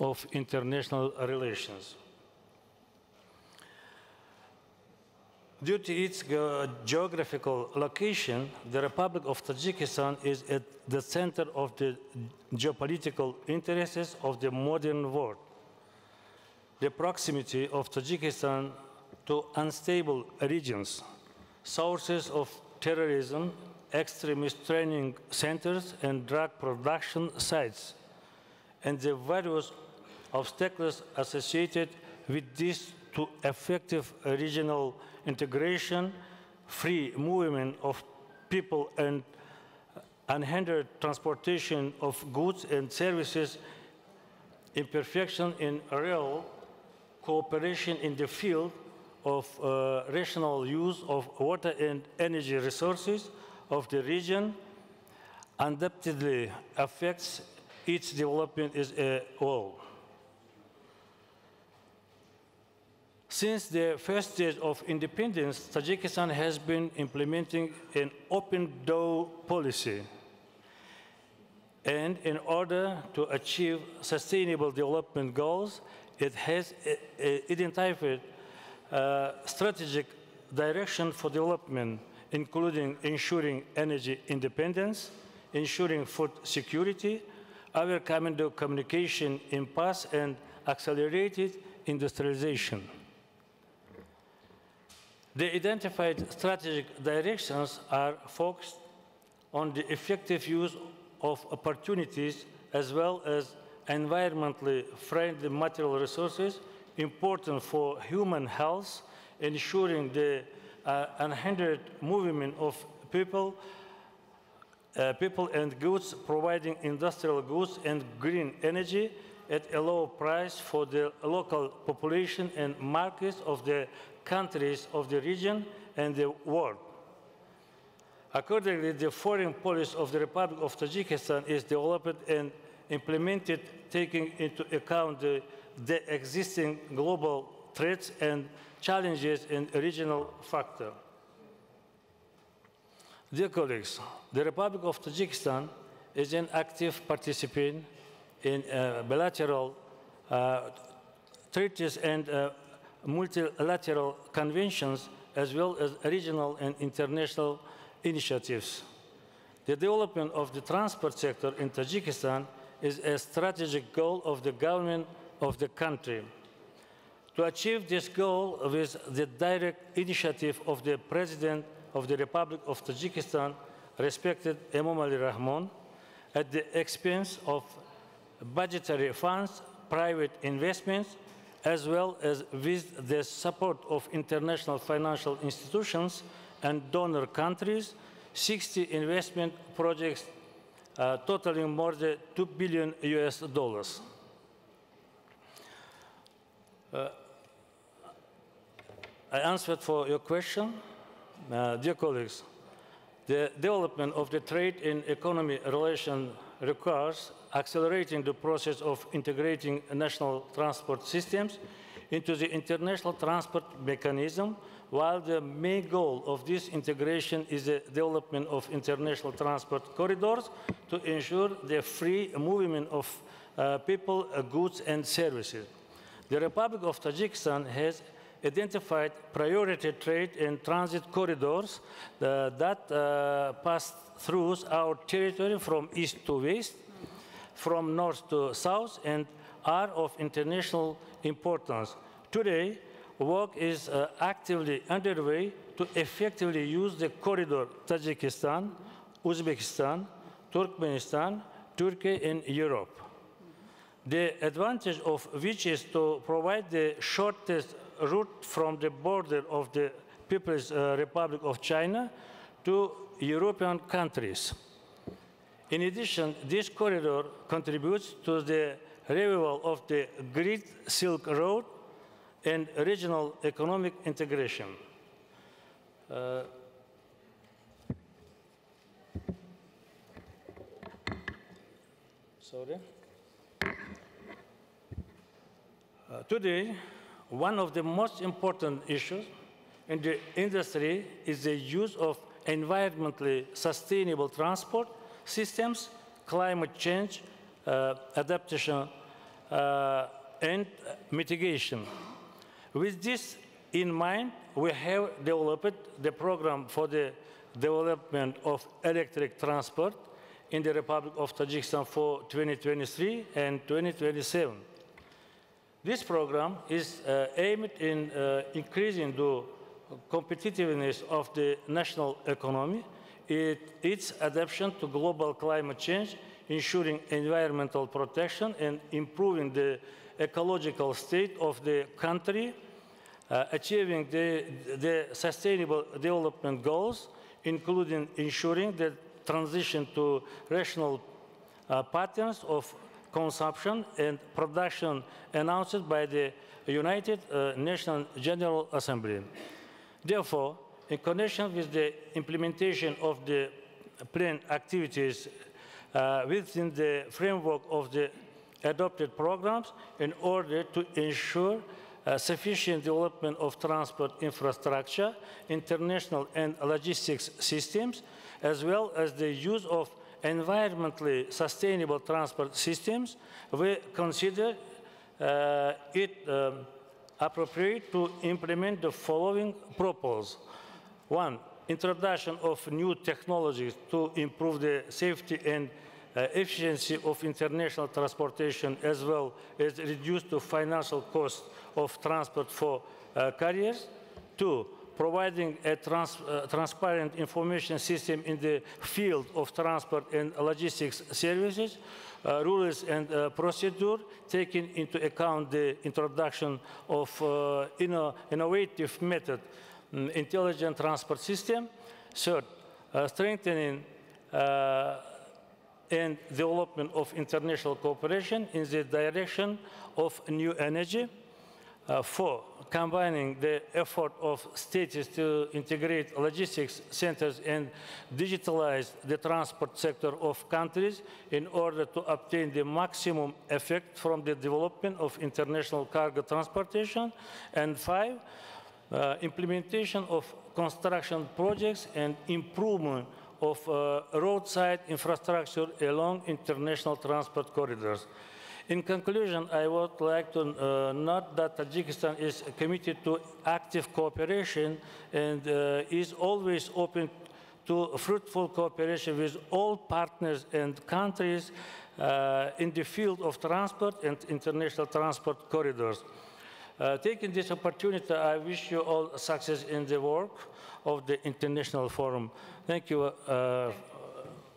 Speaker 8: of international relations. Due to its geographical location, the Republic of Tajikistan is at the center of the geopolitical interests of the modern world. The proximity of Tajikistan to unstable regions, sources of terrorism, extremist training centers, and drug production sites, and the various obstacles associated with this to effective regional integration, free movement of people and unhindered transportation of goods and services, imperfection in real cooperation in the field of uh, rational use of water and energy resources of the region undoubtedly affects its development as a whole. Since the first stage of independence, Tajikistan has been implementing an open door policy. And in order to achieve sustainable development goals, it has uh, uh, identified a strategic direction for development, including ensuring energy independence, ensuring food security, overcoming the communication impasse, and accelerated industrialization. The identified strategic directions are focused on the effective use of opportunities as well as environmentally friendly material resources important for human health, ensuring the uh, unhindered movement of people, uh, people and goods, providing industrial goods and green energy at a low price for the local population and markets of the countries of the region and the world. Accordingly, the foreign policy of the Republic of Tajikistan is developed and implemented taking into account the, the existing global threats and challenges in regional factor. Dear colleagues, the Republic of Tajikistan is an active participant in uh, bilateral uh, treaties and uh, multilateral conventions as well as regional and international initiatives. The development of the transport sector in Tajikistan is a strategic goal of the government of the country. To achieve this goal with the direct initiative of the President of the Republic of Tajikistan, respected Emomali Rahmon, at the expense of budgetary funds, private investments, as well as with the support of international financial institutions and donor countries, 60 investment projects uh, totaling more than 2 billion US dollars. Uh, I answered for your question. Uh, dear colleagues, the development of the trade and economy relation requires accelerating the process of integrating national transport systems into the international transport mechanism, while the main goal of this integration is the development of international transport corridors to ensure the free movement of uh, people, uh, goods, and services. The Republic of Tajikistan has identified priority trade and transit corridors uh, that uh, pass through our territory from east to west, from north to south, and are of international importance. Today, work is uh, actively underway to effectively use the corridor Tajikistan, Uzbekistan, Turkmenistan, Turkey, and Europe. The advantage of which is to provide the shortest route from the border of the People's uh, Republic of China to European countries. In addition, this corridor contributes to the revival of the Great Silk Road and regional economic integration. Uh, sorry. Uh, today, one of the most important issues in the industry is the use of environmentally sustainable transport systems, climate change, uh, adaptation, uh, and mitigation. With this in mind, we have developed the program for the development of electric transport in the Republic of Tajikistan for 2023 and 2027. This program is uh, aimed in uh, increasing the competitiveness of the national economy, it, its adaptation to global climate change, ensuring environmental protection and improving the ecological state of the country, uh, achieving the, the sustainable development goals, including ensuring the transition to rational uh, patterns of consumption and production announced by the United uh, Nations General Assembly. Therefore, in connection with the implementation of the planned activities uh, within the framework of the adopted programs in order to ensure uh, sufficient development of transport infrastructure, international and logistics systems, as well as the use of environmentally sustainable transport systems, we consider uh, it um, appropriate to implement the following proposals. One, introduction of new technologies to improve the safety and uh, efficiency of international transportation as well as reduce the financial cost of transport for uh, carriers. Two, providing a trans, uh, transparent information system in the field of transport and logistics services, uh, rules and uh, procedure, taking into account the introduction of uh, inno innovative method, um, intelligent transport system. Third, uh, strengthening uh, and development of international cooperation in the direction of new energy. Four, combining the effort of states to integrate logistics centers and digitalize the transport sector of countries in order to obtain the maximum effect from the development of international cargo transportation. And five, uh, implementation of construction projects and improvement of uh, roadside infrastructure along international transport corridors. In conclusion, I would like to uh, note that Tajikistan is committed to active cooperation and uh, is always open to fruitful cooperation with all partners and countries uh, in the field of transport and international transport corridors. Uh, taking this opportunity, I wish you all success in the work of the International Forum. Thank you uh,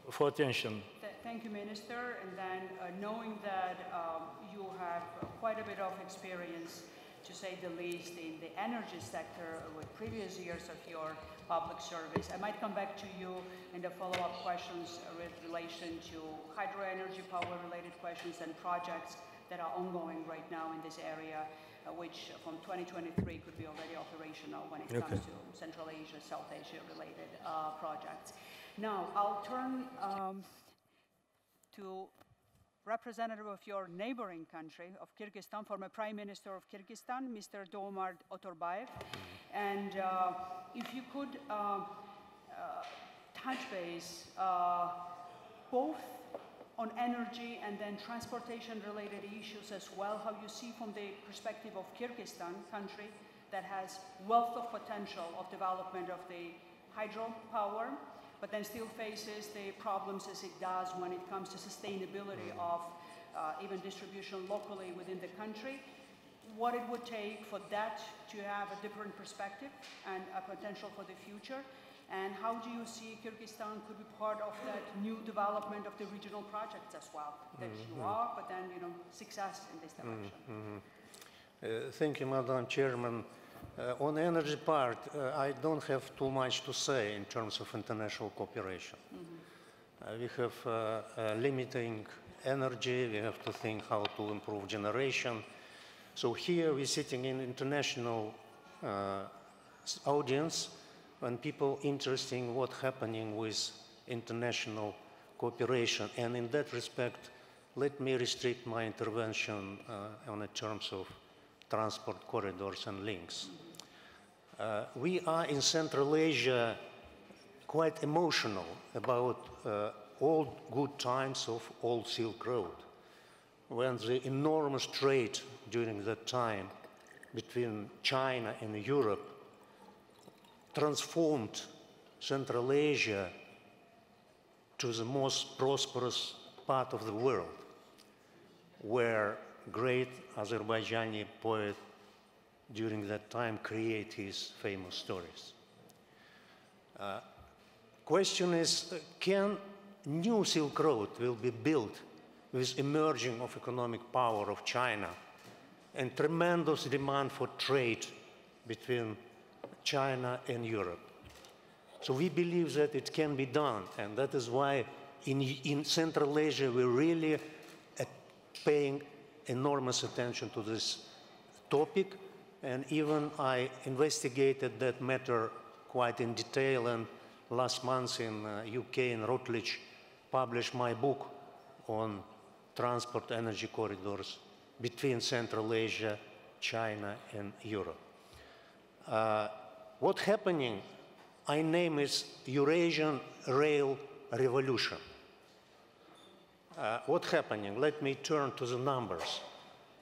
Speaker 8: for attention.
Speaker 1: Thank you, Minister. And then uh, knowing that um, you have quite a bit of experience, to say the least, in the energy sector with previous years of your public service, I might come back to you in the follow-up questions with relation to hydro energy power-related questions and projects that are ongoing right now in this area, uh, which from 2023 could be already operational when it
Speaker 8: Okay.
Speaker 1: comes to Central Asia, South Asia-related uh, projects. Now, I'll turn um, to representative of your neighboring country of Kyrgyzstan, former Prime Minister of Kyrgyzstan, Mr. Djoomart Otorbaev. And uh, if you could uh, uh, touch base uh, both on energy and then transportation related issues as well, how you see from the perspective of Kyrgyzstan country that has wealth of potential of development of the hydropower, but then still faces the problems as it does when it comes to sustainability of uh, even distribution locally within the country. What it would take for that to have a different perspective and a potential for the future, and how do you see Kyrgyzstan could be part of that new development of the regional projects as well that you are, but then you know success in this direction.
Speaker 9: Uh, Thank you, Madam Chairman. Uh, On the energy part, uh, I don't have too much to say in terms of international cooperation. Uh, We have uh, uh, limiting energy, we have to think how to improve generation. So here we're sitting in international uh, audience and people interested in what's happening with international cooperation. And in that respect, let me restrict my intervention uh, on the terms of transport corridors and links. Uh, we are in Central Asia quite emotional about uh, old good times of old Silk Road, when the enormous trade during that time between China and Europe transformed Central Asia to the most prosperous part of the world, where great Azerbaijani poet during that time create his famous stories. Uh, question is, uh, can new Silk Road will be built with emerging of economic power of China and tremendous demand for trade between China and Europe? So we believe that it can be done, and that is why in, in Central Asia we're really paying enormous attention to this topic, and even I investigated that matter quite in detail, and last month in uh, UK in Routledge published my book on transport energy corridors between Central Asia, China, and Europe. Uh, what's happening, I name it Eurasian Rail Revolution. Uh, what's happening? Let me turn to the numbers.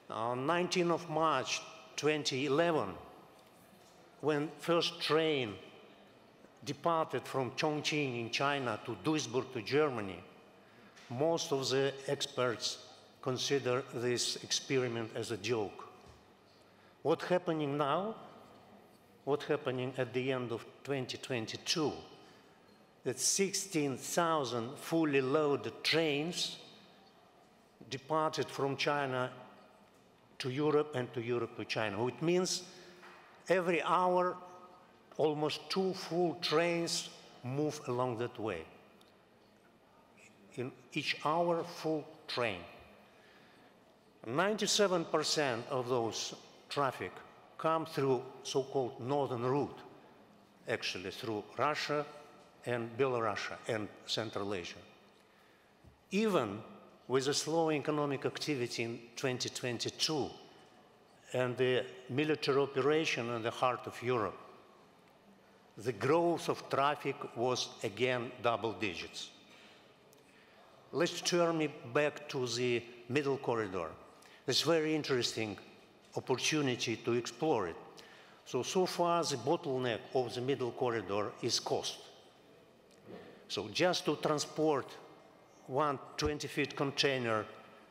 Speaker 9: On 19th of March 2011, when first train departed from Chongqing in China to Duisburg to Germany, most of the experts consider this experiment as a joke. What's happening now? What's happening at the end of 2022? That 16,000 fully loaded trains departed from China to Europe and to Europe to China. It means every hour, almost two full trains move along that way. In each hour, full train. 97% of those traffic come through so-called northern route, actually through Russia and Belarus and Central Asia. Even with a slow economic activity in 2022 and the military operation in the heart of Europe, the growth of traffic was again double digits. Let's turn me back to the middle corridor. It's very interesting opportunity to explore it. So, so far the bottleneck of the middle corridor is cost. So just to transport one 20 feet container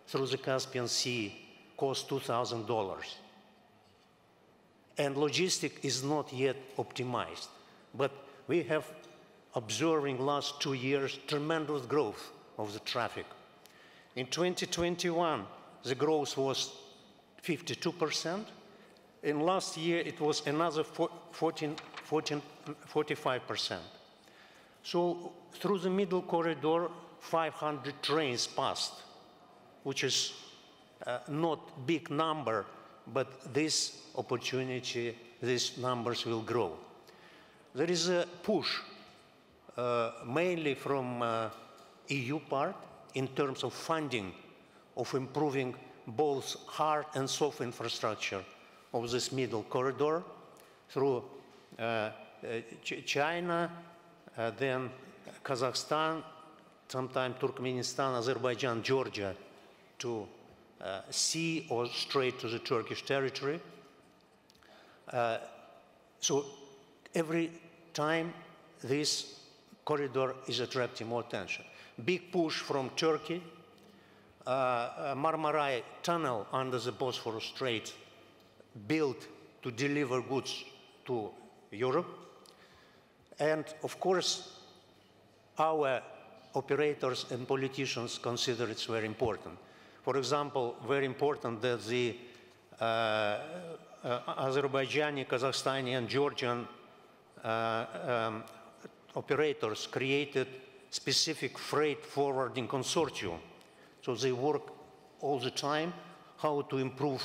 Speaker 9: through the Caspian Sea costs $2,000. And logistic is not yet optimized. But we have observing last two years tremendous growth of the traffic. In 2021, the growth was 52%. In last year, it was another 14, 14, 45%. So through the middle corridor, 500 trains passed, which is uh, not big number, but this opportunity, these numbers will grow. There is a push, uh, mainly from uh, EU part, in terms of funding, of improving both hard and soft infrastructure of this middle corridor through uh, uh Ch China, uh, then Kazakhstan, sometime Turkmenistan, Azerbaijan, Georgia, to uh, sea or straight to the Turkish territory. so every time this corridor is attracting more attention. Big push from Turkey, uh, uh, Marmaray tunnel under the Bosphorus Strait built to deliver goods to Europe. And of course, our operators and politicians consider it's very important. For example, very important that the uh, uh, Azerbaijani, Kazakhstani, and Georgian uh, um, operators created specific freight forwarding consortium. So they work all the time how to improve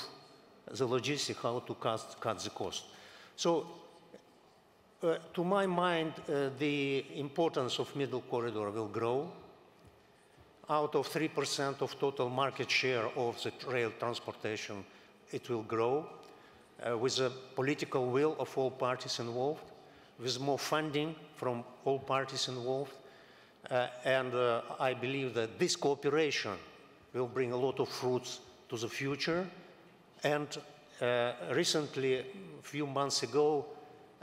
Speaker 9: the logistics, how to cut, cut the cost. So uh, to my mind, uh, the importance of middle corridor will grow. Out of 3% of total market share of the rail transportation, it will grow uh, with the political will of all parties involved with more funding from all parties involved. Uh, and uh, I believe that this cooperation will bring a lot of fruits to the future. And recently, a few months ago,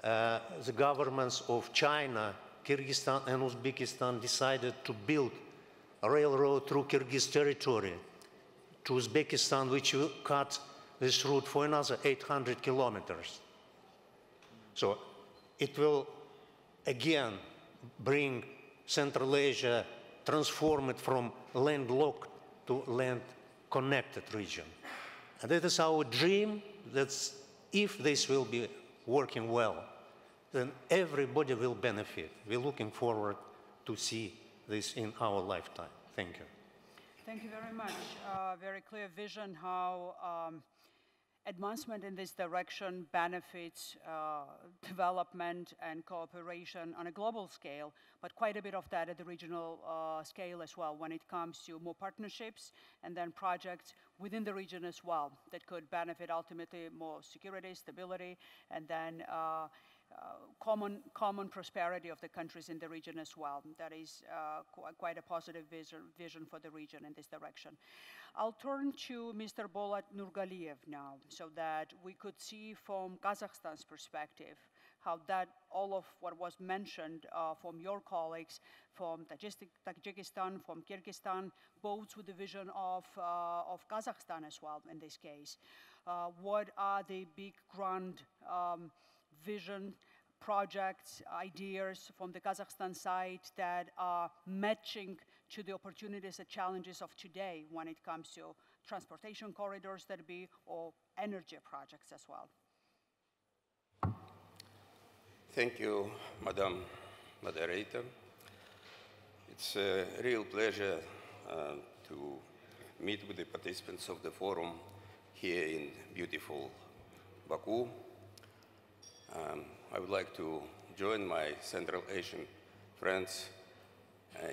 Speaker 9: uh, the governments of China, Kyrgyzstan, and Uzbekistan decided to build a railroad through Kyrgyz territory to Uzbekistan, which will cut this route for another 800 kilometers. So it will again bring Central Asia, transform it from landlocked to land connected region. And that is our dream that if this will be working well, then everybody will benefit. We're looking forward to see this in our lifetime. Thank you.
Speaker 1: Thank you very much. Uh, very clear vision how um, advancement in this direction benefits uh, development and cooperation on a global scale, but quite a bit of that at the regional uh, scale as well when it comes to more partnerships and then projects within the region as well that could benefit ultimately more security, stability, and then uh, common, common prosperity of the countries in the region as well. That is uh, qu quite a positive vision, vision for the region in this direction. I'll turn to Mr. Bolat Nurgaliyev now so that we could see from Kazakhstan's perspective how that all of what was mentioned uh, from your colleagues from Tajikistan, from Kyrgyzstan, both with the vision of, uh, of Kazakhstan as well in this case. Uh, what are the big grand um, vision, projects, ideas from the Kazakhstan side that are matching to the opportunities and challenges of today when it comes to transportation corridors that be or energy projects as well.
Speaker 10: Thank you, Madam Moderator. It's a real pleasure uh, to meet with the participants of the forum here in beautiful Baku. Um, I would like to join my Central Asian friends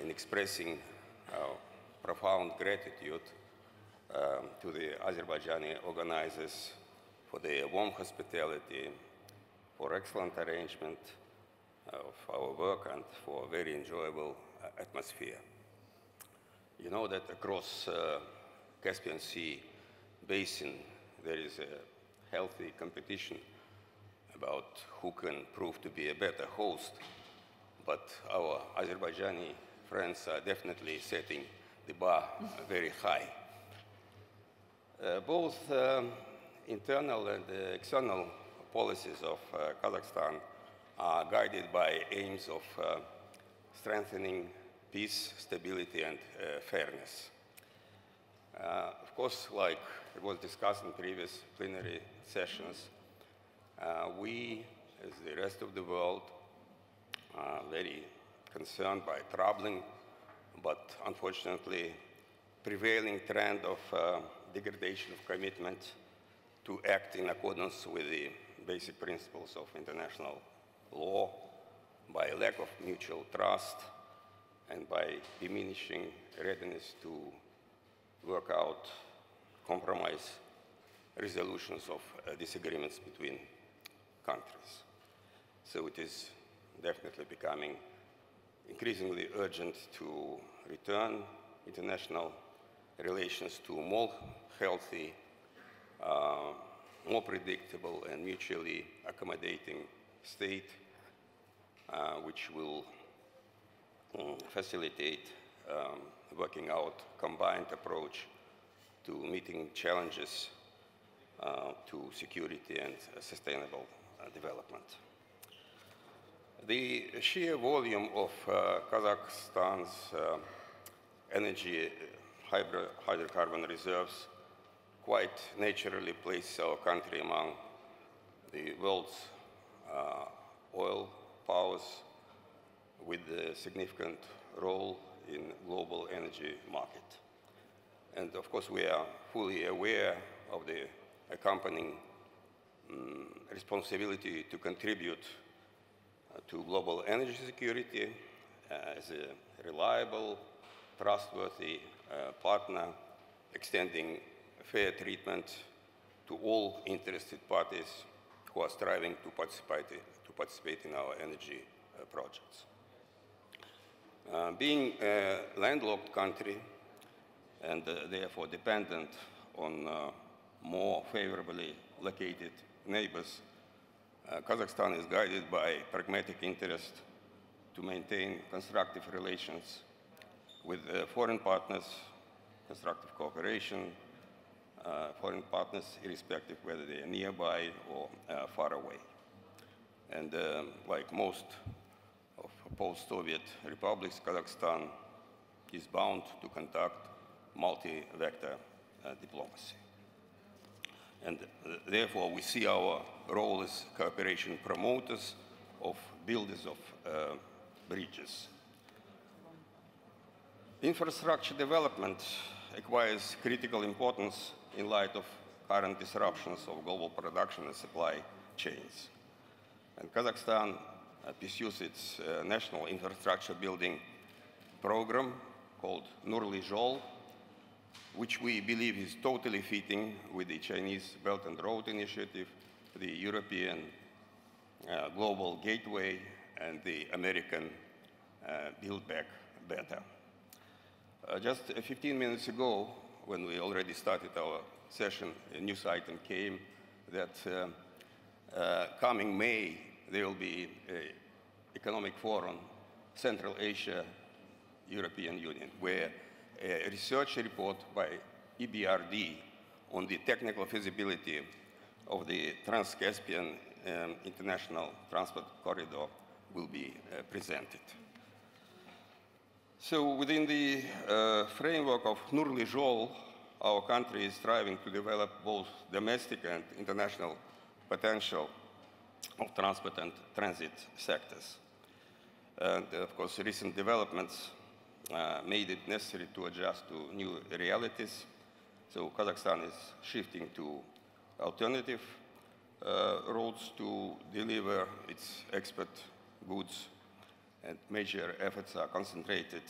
Speaker 10: in expressing our profound gratitude um, to the Azerbaijani organizers for their warm hospitality, for excellent arrangement of our work, and for a very enjoyable uh, atmosphere. You know that across uh, Caspian Sea basin there is a healthy competition about who can prove to be a better host, but our Azerbaijani friends are definitely setting the bar very high. Uh, both um, internal and uh, external policies of uh, Kazakhstan are guided by aims of uh, strengthening peace, stability, and uh, fairness. Uh, of course, like it was discussed in previous plenary sessions, we, as the rest of the world, are very concerned by troubling but unfortunately prevailing trend of uh, degradation of commitment to act in accordance with the basic principles of international law by lack of mutual trust and by diminishing readiness to work out compromise resolutions of uh, disagreements between countries. So it is definitely becoming increasingly urgent to return international relations to a more healthy, uh, more predictable and mutually accommodating state, uh, which will um, facilitate um, working out combined approach to meeting challenges uh, to security and sustainable development. The sheer volume of uh, Kazakhstan's uh, energy hydrocarbon reserves quite naturally place our country among the world's uh, oil powers with a significant role in global energy market. And of course, we are fully aware of the accompanying um, responsibility to contribute to global energy security uh, as a reliable, trustworthy uh, partner, extending fair treatment to all interested parties who are striving to participate, to participate in our energy uh, projects. Uh, being a landlocked country and uh, therefore dependent on uh, more favorably located neighbors, uh, Kazakhstan is guided by pragmatic interest to maintain constructive relations with uh, foreign partners, constructive cooperation, uh, foreign partners irrespective whether they are nearby or uh, far away. And um, like most of post-Soviet republics, Kazakhstan is bound to conduct multi-vector uh, diplomacy. And therefore, we see our role as cooperation promoters of builders of uh, bridges. Infrastructure development acquires critical importance in light of current disruptions of global production and supply chains. And Kazakhstan uh, pursues its uh, national infrastructure building program called Nurly Zhol, which we believe is totally fitting with the Chinese Belt and Road Initiative, the European uh, Global Gateway, and the American uh, Build Back Better. Uh, just 15 minutes ago, when we already started our session, a news item came that uh, uh, coming May, there will be an economic forum, Central Asia, European Union, where a research report by EBRD on the technical feasibility of the Trans-Caspian um, International Transport Corridor will be uh, presented. So within the uh, framework of Nurly Zhol, our country is striving to develop both domestic and international potential of transport and transit sectors. And of course, recent developments uh, made it necessary to adjust to new realities. So Kazakhstan is shifting to alternative uh, roads to deliver its export goods, and major efforts are concentrated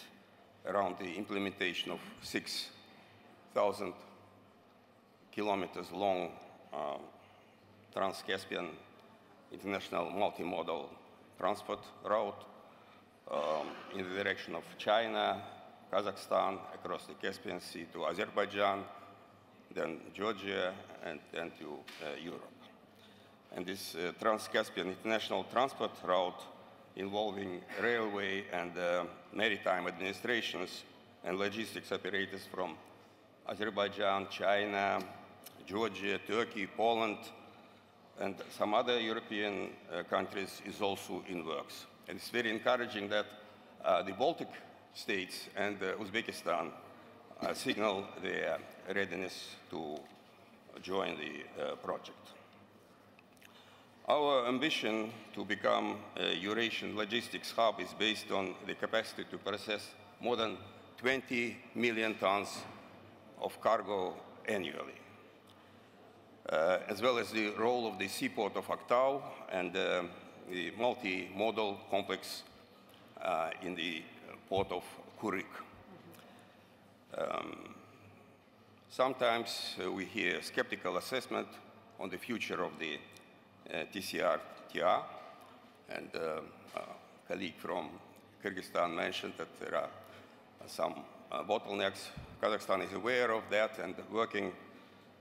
Speaker 10: around the implementation of 6,000 kilometers long uh, Trans-Caspian international multimodal transport route um, in the direction of China, Kazakhstan, across the Caspian Sea to Azerbaijan, then Georgia, and, then to uh, Europe. And this uh, Trans-Caspian international transport route involving railway and uh, maritime administrations and logistics operators from Azerbaijan, China, Georgia, Turkey, Poland, and some other European uh, countries is also in works. And it's very encouraging that uh, the Baltic states and uh, Uzbekistan uh, signal their readiness to join the uh, project. Our ambition to become a Eurasian logistics hub is based on the capacity to process more than 20 million tons of cargo annually, uh, as well as the role of the seaport of Aktau and uh, the multimodal complex uh, in the port of Kuryk. Um, sometimes uh, we hear skeptical assessment on the future of the uh, TCR-TR, and uh, a colleague from Kyrgyzstan mentioned that there are some uh, bottlenecks. Kazakhstan is aware of that and working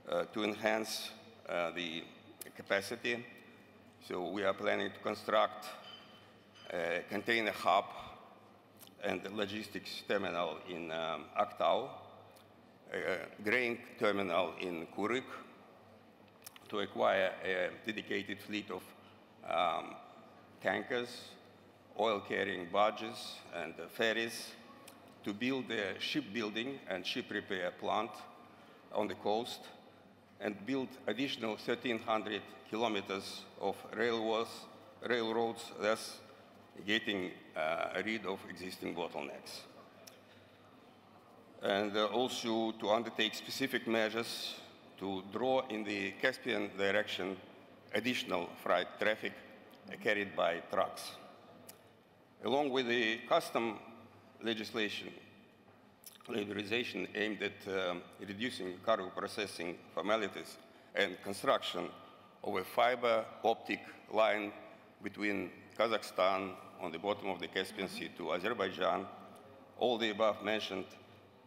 Speaker 10: uh, to enhance the capacity so we are planning to construct a container hub and logistics terminal in um, Aktau, a grain terminal in Kuryk, to acquire a dedicated fleet of um, tankers, oil-carrying barges, and uh, ferries, to build a shipbuilding and ship repair plant on the coast, and build additional 1,300 kilometers of railroads, railroads thus getting uh, rid of existing bottlenecks. And uh, also to undertake specific measures to draw in the Caspian direction additional freight traffic carried by trucks. Along with the custom legislation, liberalization aimed at um, reducing cargo processing formalities and construction of a fiber optic line between Kazakhstan on the bottom of the Caspian Sea to Azerbaijan. All the above mentioned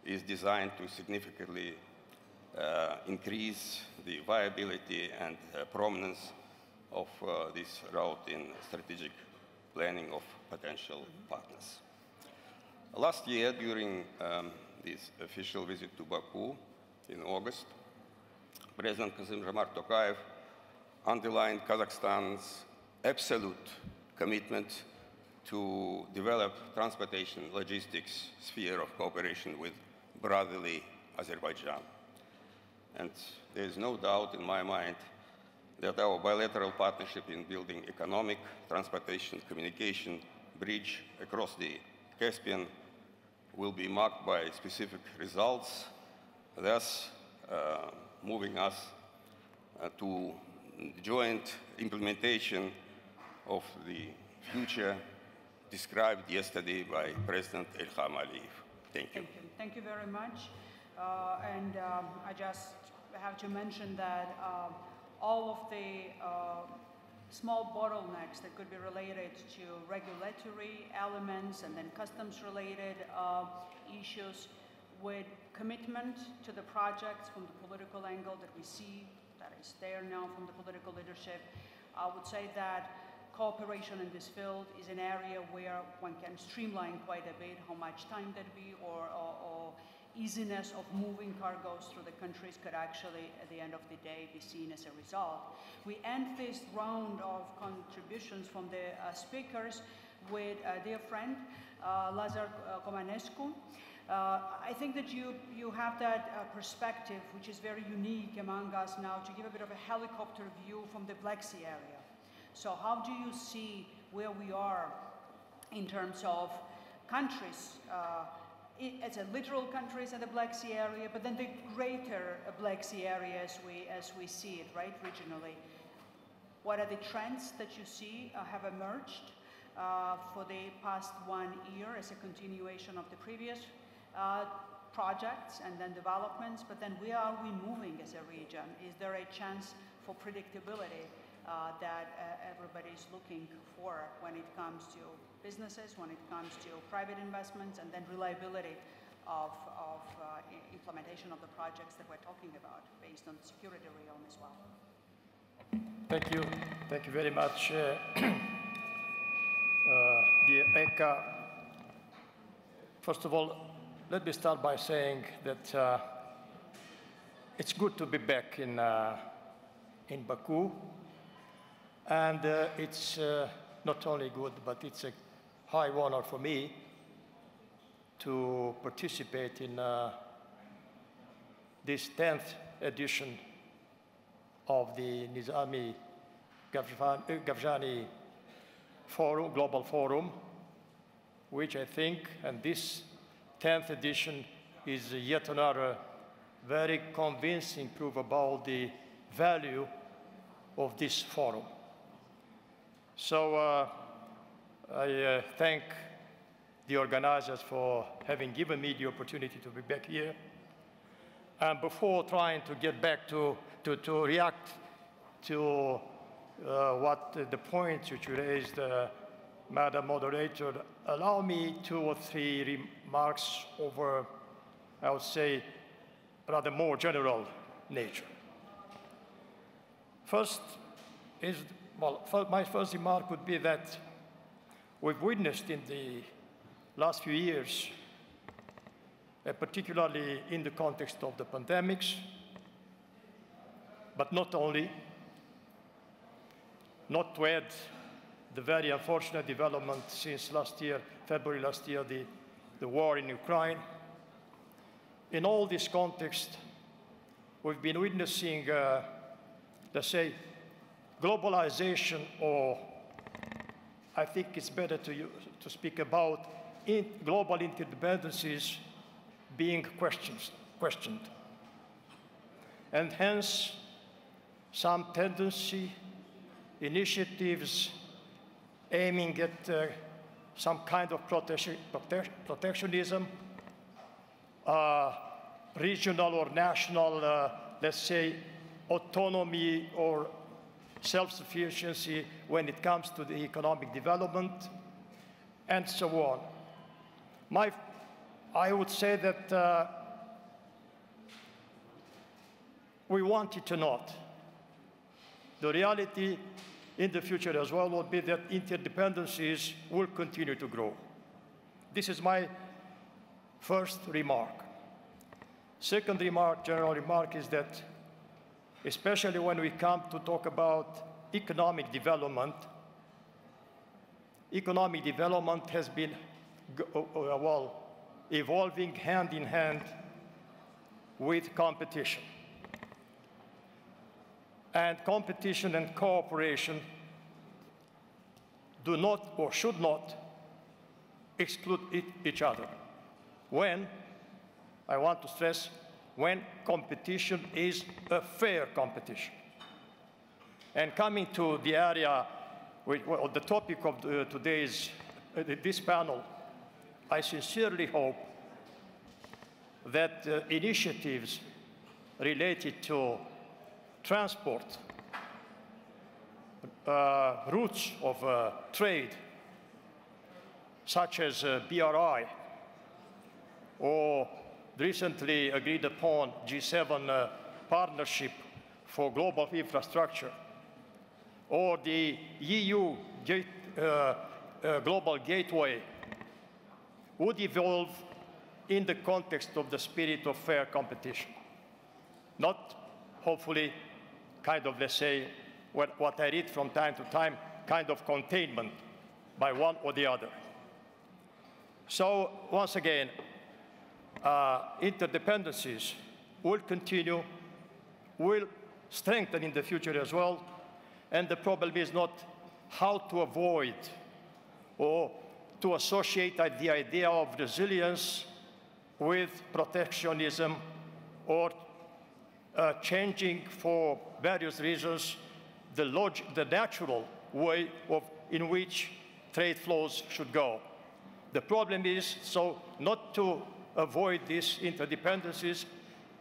Speaker 10: is designed to significantly uh, increase the viability and uh, prominence of uh, this route in strategic planning of potential partners. Last year, during um, this official visit to Baku in August, President Kassym-Jomart Tokayev underlined Kazakhstan's absolute commitment to develop transportation logistics sphere of cooperation with brotherly Azerbaijan. And there is no doubt in my mind that our bilateral partnership in building economic, transportation, communication bridge across the Caspian will be marked by specific results, thus uh, moving us uh, to joint implementation of the future described yesterday by President Ilham Aliyev. Thank you.
Speaker 1: Thank you, Thank you very much. Uh, and um, I just have to mention that uh, all of the uh, small bottlenecks that could be related to regulatory elements and then customs related uh, issues with commitment to the projects from the political angle that we see that is there now from the political leadership. I would say that cooperation in this field is an area where one can streamline quite a bit how much time that be or, or, or easiness of moving cargoes through the countries could actually, at the end of the day, be seen as a result. We end this round of contributions from the uh, speakers with a dear friend, uh, Lazar uh, Comanescu. Uh, I think that you, you have that uh, perspective, which is very unique among us now, to give a bit of a helicopter view from the Black Sea area. So how do you see where we are in terms of countries, uh, as a literal countries in the Black Sea area, but then the greater Black Sea area as we, as we see it, right, regionally. what are the trends that you see uh, have emerged uh, for the past one year as a continuation of the previous uh, projects and then developments, but then where are we moving as a region? Is there a chance for predictability uh, that uh, everybody is looking for when it comes to businesses, when it comes to private investments, and then reliability of, of uh, implementation of the projects that we're talking about based on the security realm as well?
Speaker 11: Thank you. Thank you very much, uh, uh, dear Eka. First of all, let me start by saying that uh, it's good to be back in, uh, in Baku. And uh, it's uh, not only good, but it's a high honor for me to participate in this 10th edition of the Nizami Ganjavi Forum, Global Forum, which I think, and this 10th edition is yet another very convincing proof about the value of this forum. So uh, I uh, thank the organizers for having given me the opportunity to be back here. And before trying to get back to, to, to react to uh, what the points which you raised, uh, Madam Moderator, allow me two or three remarks over, I would say, rather more general nature. First is, well, my first remark would be that we've witnessed in the last few years, uh, particularly in the context of the pandemics, but not only, not to add the very unfortunate development since last year, February last year, the, the war in Ukraine. In all this context, we've been witnessing, uh, let's say, globalization, or I think it's better to, to speak about in global interdependencies being questioned. And hence, some tendency, initiatives aiming at uh, some kind of prote protectionism, uh, regional or national, uh, let's say, autonomy or self-sufficiency when it comes to the economic development, and so on. My, I would say that uh, we want it or not. The reality in the future as well will be that interdependencies will continue to grow. This is my first remark. Second remark, general remark, is that especially when we come to talk about economic development, economic development has been, uh, uh, well, evolving hand in hand with competition and competition and cooperation do not or should not exclude each other. When, I want to stress, when competition is a fair competition. And coming to the area, well, the topic of the, today's, uh, this panel, I sincerely hope that uh, initiatives related to transport, uh, routes of uh, trade, such as uh, BRI, or recently agreed upon G7 uh, partnership for global infrastructure, or the EU gate, uh, uh, global gateway would evolve in the context of the spirit of fair competition. Not, hopefully, kind of, let's say, what, what I read from time to time, kind of containment by one or the other. So once again, uh, interdependencies will continue, will strengthen in the future as well, and the problem is not how to avoid or to associate the idea of resilience with protectionism or uh, changing for various reasons the, the natural way of, in which trade flows should go. The problem is so not to avoid these interdependencies,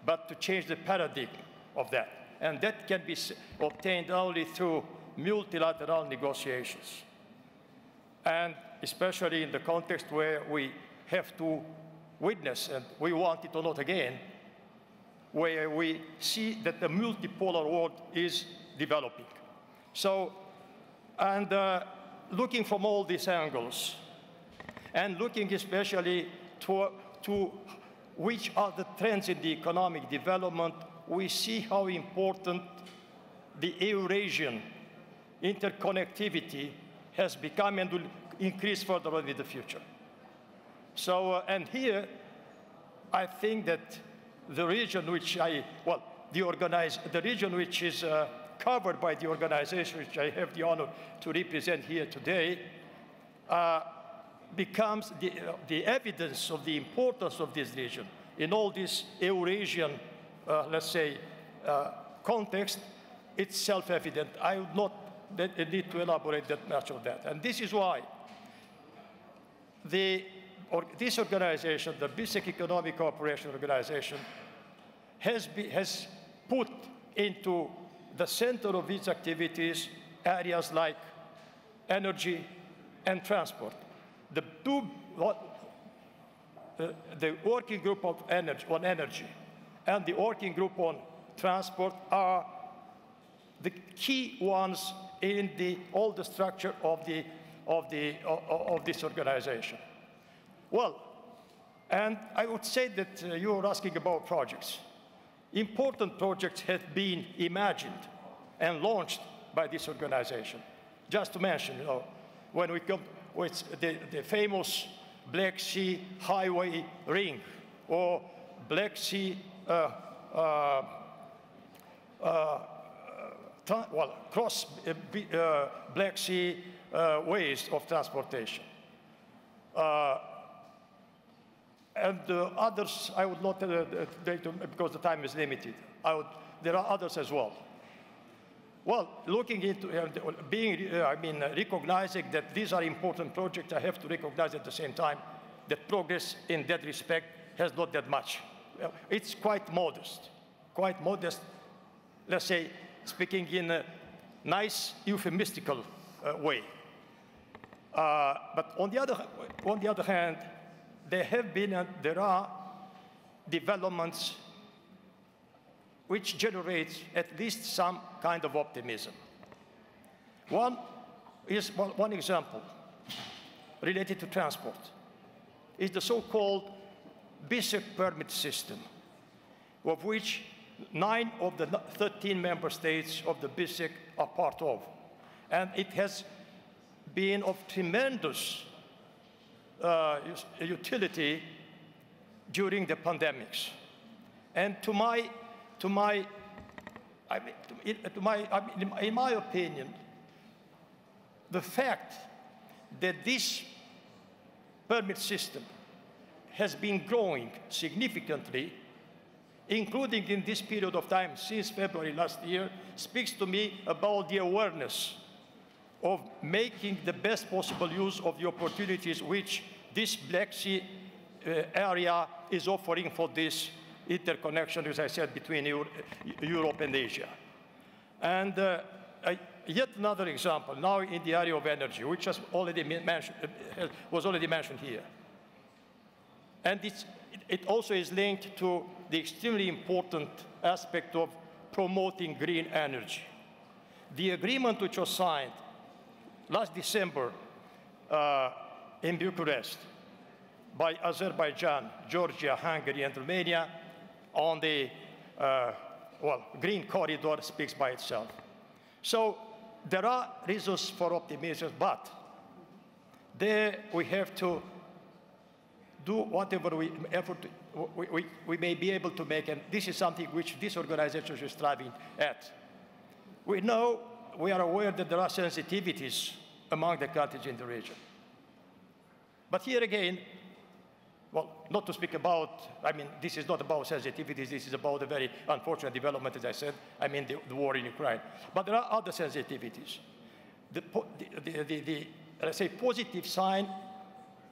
Speaker 11: but to change the paradigm of that. And that can be obtained only through multilateral negotiations. And especially in the context where we have to witness, and we want it or not again, where we see that the multipolar world is developing. So, and uh, looking from all these angles, and looking especially to, to which are the trends in the economic development, we see how important the Eurasian interconnectivity has become and will increase further in the future. So, uh, and here, I think that the region which I, well, the, organize, the region which is uh, covered by the organization which I have the honor to represent here today, uh, becomes the, uh, the evidence of the importance of this region in all this Eurasian, uh, let's say, uh, context. It's self-evident. I would not need to elaborate that much on that. And this is why the, or, this organization, the Basic Economic Cooperation Organization, has, be, has put into the center of its activities areas like energy and transport. The two, what, the, working group of energy, on energy and the working group on transport are the key ones in the, all the structure of, the, of, the, of, this organization. Well, and I would say that uh, you were asking about projects. Important projects have been imagined and launched by this organization. Just to mention, you know, when we come with the, the famous Black Sea Highway Ring or Black Sea uh, uh, uh, well, cross uh, uh, Black Sea uh, ways of transportation. Uh, and uh, others, I would not, uh, uh, because the time is limited. Would, there are others as well. Well, looking into uh, being, uh, I mean, uh, recognizing that these are important projects, I have to recognize at the same time that progress in that respect has not that much. It's quite modest, quite modest, let's say, speaking in a nice euphemistical uh, way. Uh, but on the, other, on the other hand, there have been and there are developments which generates at least some kind of optimism. One is one, example related to transport is the so-called BSEC permit system, of which nine of the 13 member states of the BSEC are part of. And it has been of tremendous uh, utility during the pandemics. And to my, to my, I mean, to, in- to my, I mean, in my opinion, the fact that this permit system has been growing significantly, including in this period of time since February last year, speaks to me about the awareness of making the best possible use of the opportunities which this Black Sea uh, area is offering for this interconnection, as I said, between Eu- Europe and Asia. And uh, I- yet another example, now in the area of energy, which was already mentioned, uh, was already mentioned here. And it's, it also is linked to the extremely important aspect of promoting green energy. The agreement which was signed last December uh, in Bucharest by Azerbaijan, Georgia, Hungary, and Romania on the, uh, well, green corridor speaks by itself. So there are reasons for optimism, but there we have to do whatever we, effort we, we, we may be able to make, and this is something which this organization is striving at. We know, we are aware that there are sensitivities among the countries in the region. But here again, well, not to speak about, I mean, this is not about sensitivities, this is about a very unfortunate development, as I said, I mean the, the war in Ukraine. But there are other sensitivities. The, the, the, the, let's say, positive sign,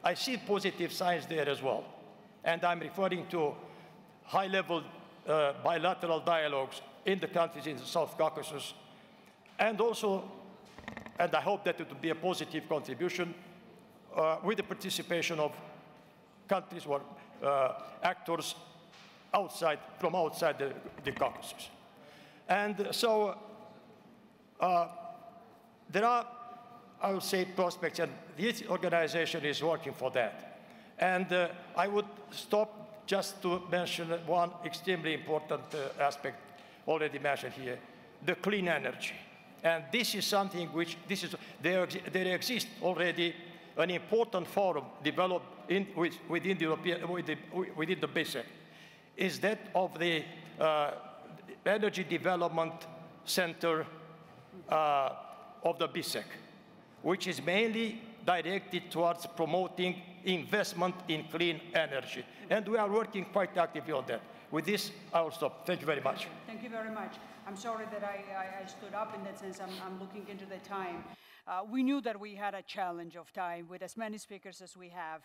Speaker 11: I see positive signs there as well. And I'm referring to high-level uh, bilateral dialogues in the countries in the South Caucasus, and also, and I hope that it will be a positive contribution, uh, with the participation of countries or uh, actors outside, from outside the, the Caucasus. And so uh, there are, I would say, prospects, and this organization is working for that. And uh, I would stop just to mention one extremely important aspect already mentioned here, the clean energy. And this is something which, this is, there, there exists already an important forum developed in, within, the European, within the BSEC, is that of the uh, Energy Development Center uh, of the BSEC, which is mainly directed towards promoting investment in clean energy. And we are working quite actively on that. With this, I will stop. Thank you very much.
Speaker 1: Thank you very much. I'm sorry that I, I, stood up in that sense. I'm, I'm looking into the time. Uh, we knew that we had a challenge of time with as many speakers as we have.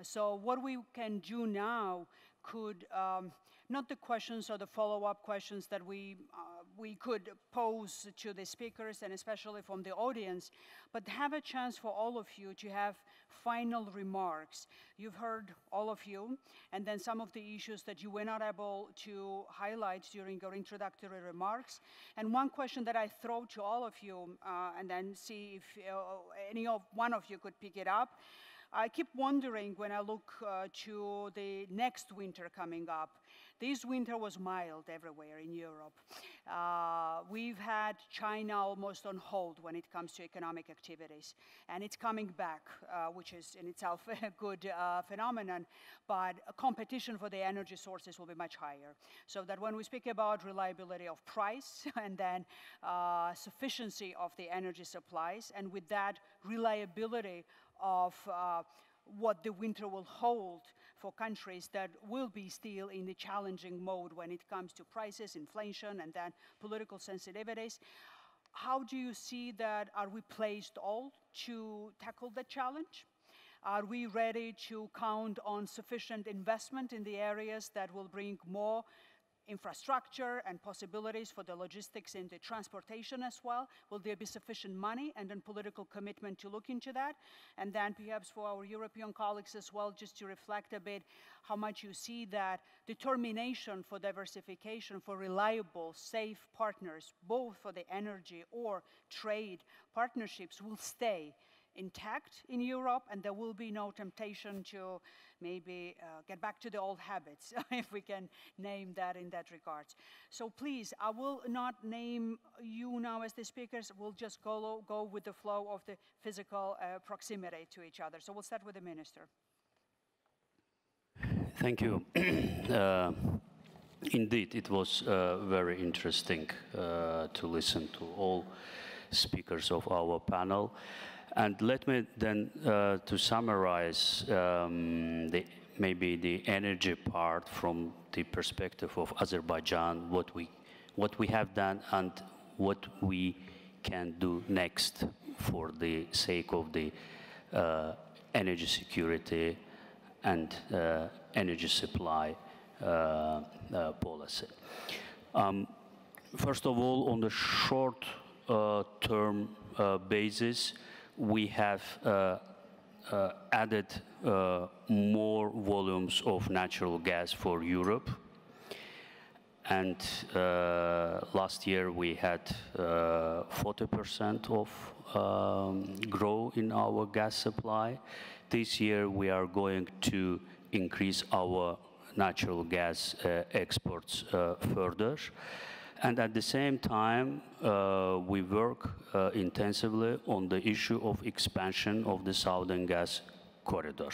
Speaker 1: So what we can do now could, um, not the questions or the follow-up questions that we, uh, we could pose to the speakers and especially from the audience, but have a chance for all of you to have final remarks. You've heard all of you, and then some of the issues that you were not able to highlight during your introductory remarks. And one question that I throw to all of you, uh, and then see if uh, any of one of you could pick it up. I keep wondering when I look uh, to the next winter coming up, this winter was mild everywhere in Europe. Uh, we've had China almost on hold when it comes to economic activities, and it's coming back, uh, which is in itself a good uh, phenomenon, but competition for the energy sources will be much higher. So that when we speak about reliability of price and then uh, sufficiency of the energy supplies, and with that reliability of uh, what the winter will hold for countries that will be still in a challenging mode when it comes to prices, inflation, and then political sensitivities. How do you see that? Are we placed all to tackle the challenge? Are we ready to count on sufficient investment in the areas that will bring more infrastructure and possibilities for the logistics and the transportation as well? Will there be sufficient money and then political commitment to look into that? And then perhaps for our European colleagues as well, just to reflect a bit how much you see that determination for diversification, for reliable, safe partners, both for the energy or trade partnerships will stay intact in Europe, and there will be no temptation to maybe uh, get back to the old habits, if we can name that in that regard. So please, I will not name you now as the speakers. We'll just go, go with the flow of the physical uh, proximity to each other. So we'll start with the minister.
Speaker 3: Thank you. uh, indeed, it was uh, very interesting uh, to listen to all speakers of our panel. And let me then, uh, to summarize um, the, maybe the energy part from the perspective of Azerbaijan, what we, what we have done and what we can do next for the sake of the uh, energy security and uh, energy supply uh, uh, policy. Um, first of all, on the short-term uh, basis, we have uh, uh, added uh, more volumes of natural gas for Europe. And last year we had 40% of um, grow in our gas supply. This year we are going to increase our natural gas exports further. And at the same time, uh, we work uh, intensively on the issue of expansion of the Southern Gas Corridor.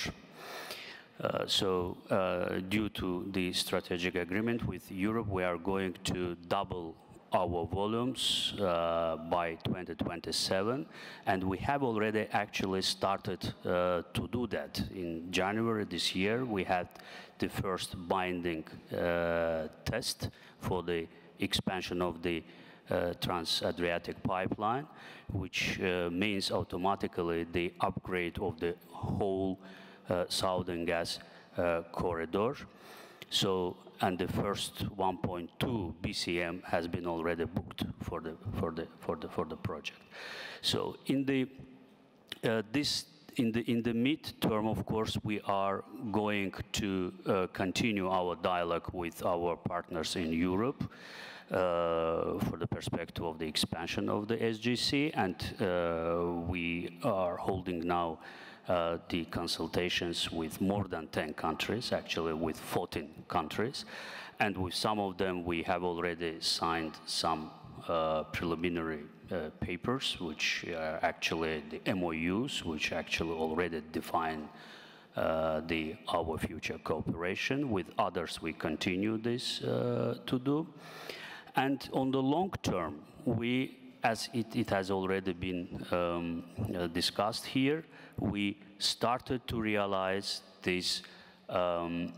Speaker 3: Uh, so uh, due to the strategic agreement with Europe, we are going to double our volumes uh, by 2027, and we have already actually started uh, to do that. In January this year, we had the first binding uh, test for the expansion of the uh, Trans-Adriatic pipeline, which uh, means automatically the upgrade of the whole uh, southern gas corridor. So and the first 1.2 BCM has been already booked for the for the for the for the project. So in the uh, this in the in the mid-term, of course, we are going to uh, continue our dialogue with our partners in Europe uh, for the perspective of the expansion of the SGC, and uh, we are holding now uh, the consultations with more than 10 countries, actually with 14 countries. And with some of them, we have already signed some uh, preliminary uh, papers, which are actually the MOUs, which actually already define uh, the our future cooperation. With others, we continue this to do. And on the long term, we, as it, it has already been um, uh, discussed here, we started to realize this um,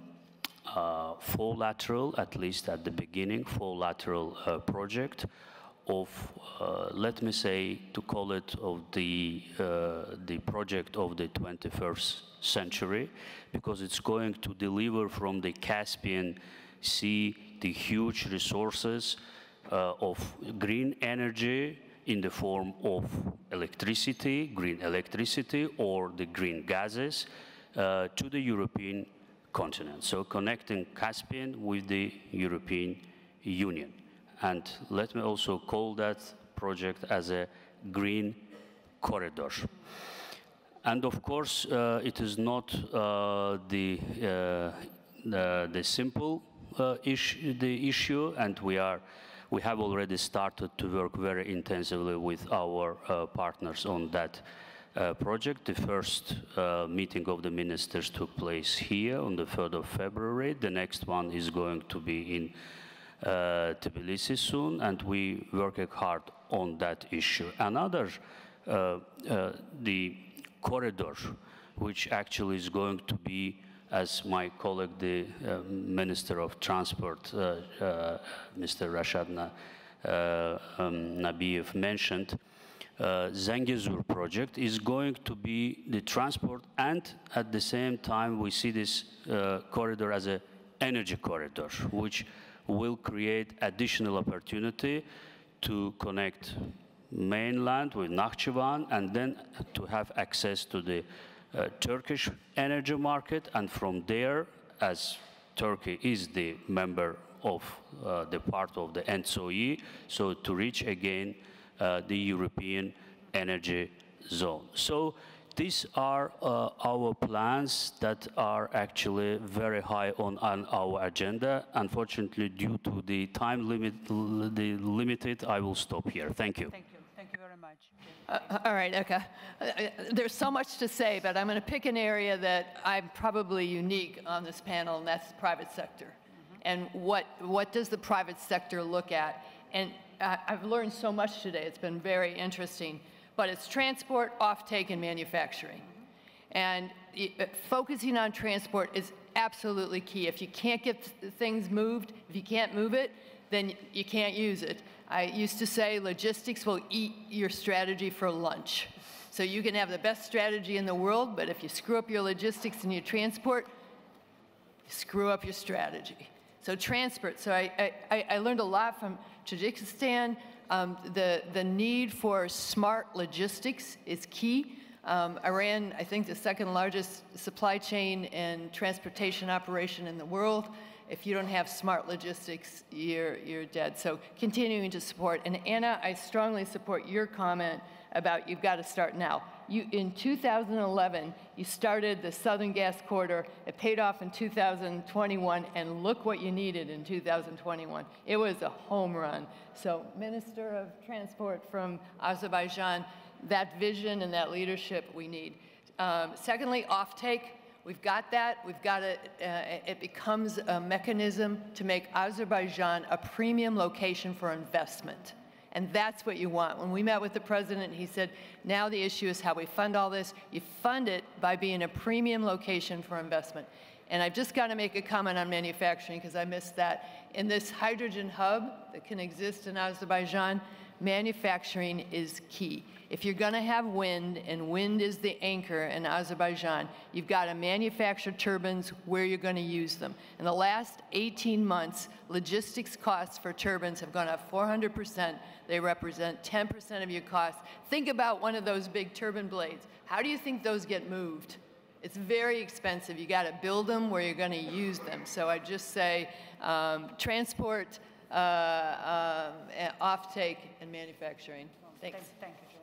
Speaker 3: uh, full lateral, at least at the beginning, full lateral uh, project of, uh, let me say, to call it of the, uh, the project of the 21st century, because it's going to deliver from the Caspian Sea the huge resources uh, of green energy in the form of electricity, green electricity, or the green gases uh, to the European continent. So connecting Caspian with the European Union. And let me also call that project as a green corridor. And of course, uh, it is not uh, the, uh, the, the, simple uh, issue, the issue, and we are we have already started to work very intensively with our uh, partners on that uh, project. The first uh, meeting of the ministers took place here on the 3rd of February. The next one is going to be in uh, Tbilisi soon, and we working hard on that issue. Another, uh, the corridor, which actually is going to be as my colleague, the uh, Minister of Transport, uh, uh, Mr. Rashad Na, um, Nabiyev mentioned, uh, Zangezur project is going to be the transport and at the same time we see this uh, corridor as an energy corridor which will create additional opportunity to connect mainland with Nakhchivan and then to have access to the uh, Turkish energy market, and from there, as Turkey is the member of uh, the part of the ENTSO-E, so to reach again uh, the European energy zone. So these are uh, our plans that are actually very high on, on, our agenda. Unfortunately, due to the time limit, the limited, I will stop here. Thank you.
Speaker 1: Thank you.
Speaker 4: Uh, all right, okay. Uh, uh, there's so much to say, but I'm going to pick an area that I'm probably unique on this panel, and that's the private sector. Mm-hmm. And what, what does the private sector look at? And I, I've learned so much today. It's been very interesting. But it's transport, offtake, and manufacturing. Mm-hmm. And uh, focusing on transport is absolutely key. If you can't get things moved, if you can't move it, then you can't use it. I used to say logistics will eat your strategy for lunch. So you can have the best strategy in the world, but if you screw up your logistics and your transport, you screw up your strategy. So transport, so I, I, I learned a lot from Tajikistan. Um, the, the need for smart logistics is key. Um, Iran, I think, the second largest supply chain and transportation operation in the world if you don't have smart logistics, you're, you're dead. So continuing to support. And Ana, I strongly support your comment about you've got to start now. You, in 2011, you started the Southern Gas Corridor. It paid off in 2021, and look what you needed in 2021. It was a home run. So, Minister of Transport from Azerbaijan, that vision and that leadership we need. Um, secondly, offtake We've got that. We've got it. Uh, it becomes a mechanism to make Azerbaijan a premium location for investment. And that's what you want. When we met with the president, he said, now the issue is how we fund all this. You fund it by being a premium location for investment. And I've just got to make a comment on manufacturing because I missed that. In this hydrogen hub that can exist in Azerbaijan, manufacturing is key. If you're going to have wind, and wind is the anchor in Azerbaijan, you've got to manufacture turbines where you're going to use them. In the last 18 months, logistics costs for turbines have gone up 400%. They represent 10% of your costs. Think about one of those big turbine blades. How do you think those get moved? It's very expensive. You got to build them where you're going to use them. So I just say um, transport, offtake, and manufacturing. Thanks.
Speaker 1: Thank, you, John.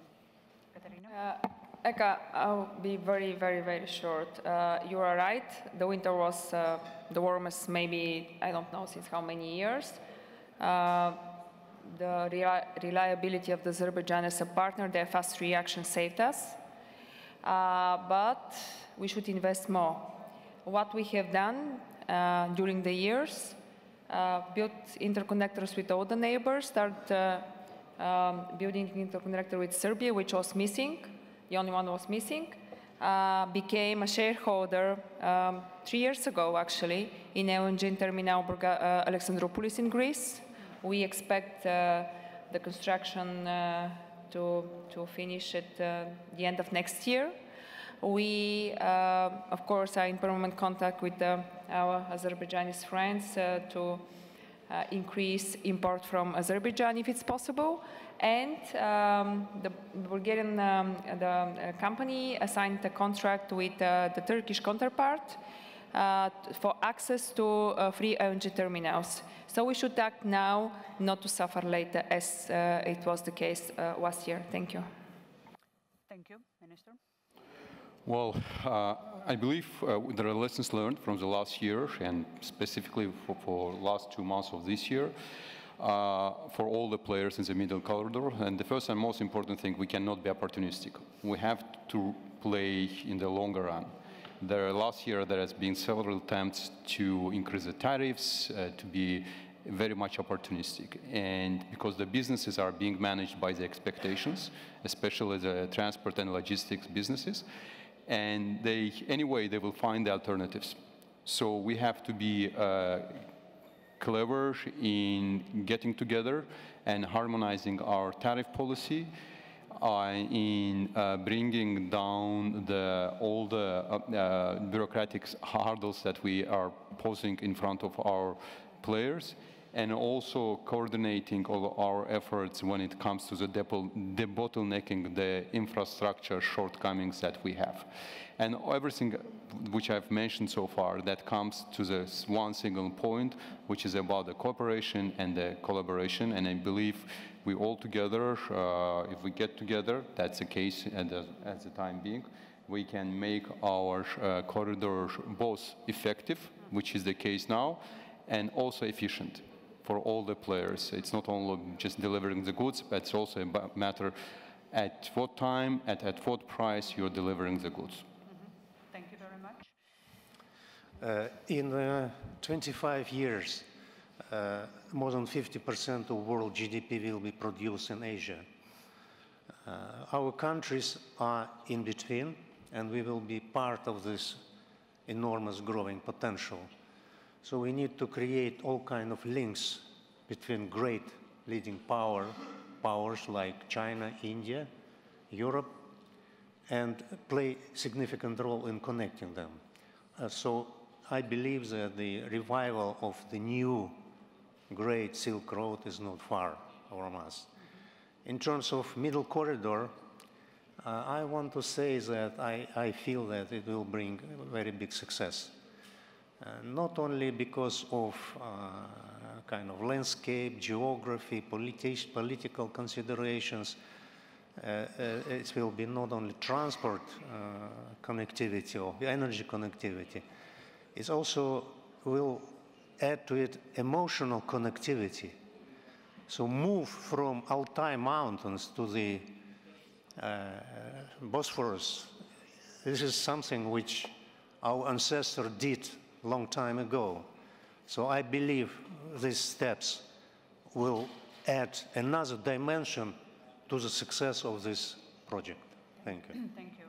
Speaker 5: Uh, Eka, I'll be very, very, very short. Uh, you are right. The winter was uh, the warmest, maybe, I don't know since how many years. Uh, the reliability of the Azerbaijan as a partner, their fast reaction saved us. Uh, but we should invest more. What we have done uh, during the years, uh, built interconnectors with all the neighbors, start uh, um, building interconnector with Serbia, which was missing, the only one was missing, uh, became a shareholder um, three years ago, actually, in LNG terminal uh, Alexandroupolis in Greece. We expect the construction to, to finish at the end of next year. We, uh, of course, are in permanent contact with uh, our Azerbaijani friends uh, to increase import from Azerbaijan if it's possible. And um, the Bulgarian um, the company signed a contract with the Turkish counterpart uh, for access to uh, free LNG terminals. So we should act now, not to suffer later, as uh, it was the case last year. Thank you.
Speaker 1: Thank you, Minister.
Speaker 7: Well, uh, I believe uh, there are lessons learned from the last year and specifically for, for last two months of this year uh, for all the players in the middle corridor. And the first and most important thing, we cannot be opportunistic. We have to play in the longer run. There, last year, there has been several attempts to increase the tariffs, uh, to be very much opportunistic. And because the businesses are being managed by the expectations, especially the transport and logistics businesses, and they, anyway, they will find the alternatives. So we have to be uh, clever in getting together and harmonizing our tariff policy, uh, in uh, bringing down the, all the uh, uh, bureaucratic hurdles that we are posing in front of our players, and also coordinating all our efforts when it comes to the debottlenecking the infrastructure shortcomings that we have. And everything which I've mentioned so far that comes to this one single point, which is about the cooperation and the collaboration. And I believe we all together, uh, if we get together, that's the case at the, at the time being, we can make our uh, corridor both effective, which is the case now, and also efficient for all the players. It's not only just delivering the goods, but it's also a matter at what time, at, at what price you're delivering the goods. Mm
Speaker 1: -hmm. Thank you very much.
Speaker 9: Uh, in uh, 25 years, uh, more than 50% of world GDP will be produced in Asia. Uh, our countries are in between, and we will be part of this enormous growing potential. So we need to create all kind of links between great leading power, powers like China, India, Europe, and play significant role in connecting them. Uh, so I believe that the revival of the new great Silk Road is not far from us. In terms of middle corridor, uh, I want to say that I, I feel that it will bring very big success. Uh, not only because of uh, kind of landscape, geography, politi political considerations, uh, it will be not only transport connectivity or energy connectivity, it also will add to it emotional connectivity. So move from Altai Mountains to the uh, Bosphorus, this is something which our ancestor did long time ago. So I believe these steps will add another dimension to the success of this project. Thank you.
Speaker 1: Thank you.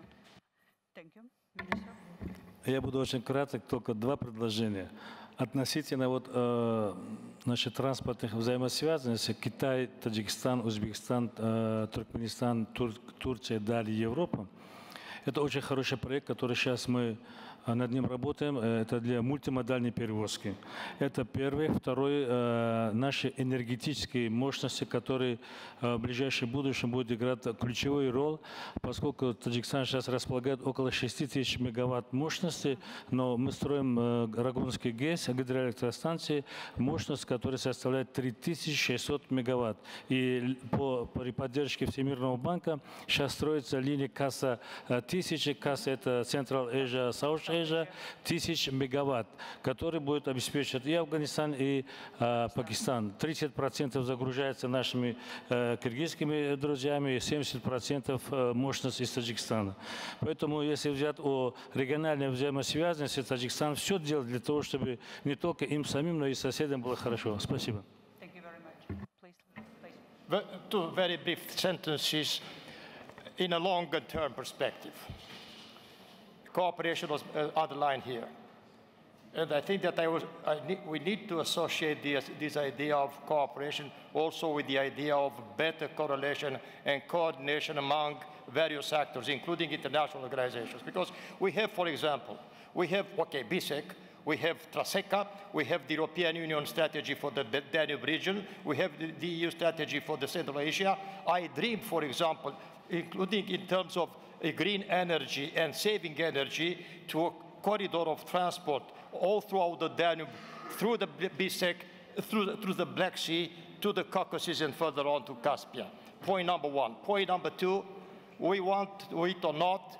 Speaker 1: Thank you. Minister?
Speaker 8: Я буду очень краток, только два предложения. Относительно вот, э, значит, транспортных взаимосвязанностей Китай, Таджикистан, Узбекистан, э, Туркменистан, Тур, Турция, далее Европа. Это очень хороший проект, который сейчас мы а над ним работаем. Э, это для мультимодальной перевозки. Это первый. Второй, э, наши энергетические мощности, которые э, в ближайшем будущем будут играть ключевой роль, поскольку Таджикистан сейчас располагает около 6 тысяч мегаватт мощности, но мы строим Рагунский ГЭС, гидроэлектростанции, мощность, которая составляет 3600 мегаватт. И по, при поддержке Всемирного банка сейчас строится линия касса 1000, касса это Central Asia, South Asia тысяч мегаватт, который будет обеспечивать и Афганистан, и э, Пакистан. 30% загружается нашими э, киргизскими друзьями, и 70% э, мощность из Таджикистана. Поэтому, если взять о региональной взаимосвязанности, Таджикистан все делает для того, чтобы не только им самим, но и соседям было хорошо. Спасибо.
Speaker 1: Please, please.
Speaker 11: Two very brief sentences in a longer term perspective. Cooperation was uh, underlined here. And I think that I was, I need, we need to associate this, this idea of cooperation also with the idea of better correlation and coordination among various actors, including international organizations. Because we have, for example, we have, okay, BSEC, we have TRASECA, we have the European Union strategy for the Danube region, we have the, the EU strategy for the Central Asia. I dream, for example, including in terms of green energy and saving energy to a corridor of transport all throughout the Danube, through the BSEC, through the, through the Black Sea, to the Caucasus and further on to Caspia. Point number one. Point number two, we want it or not,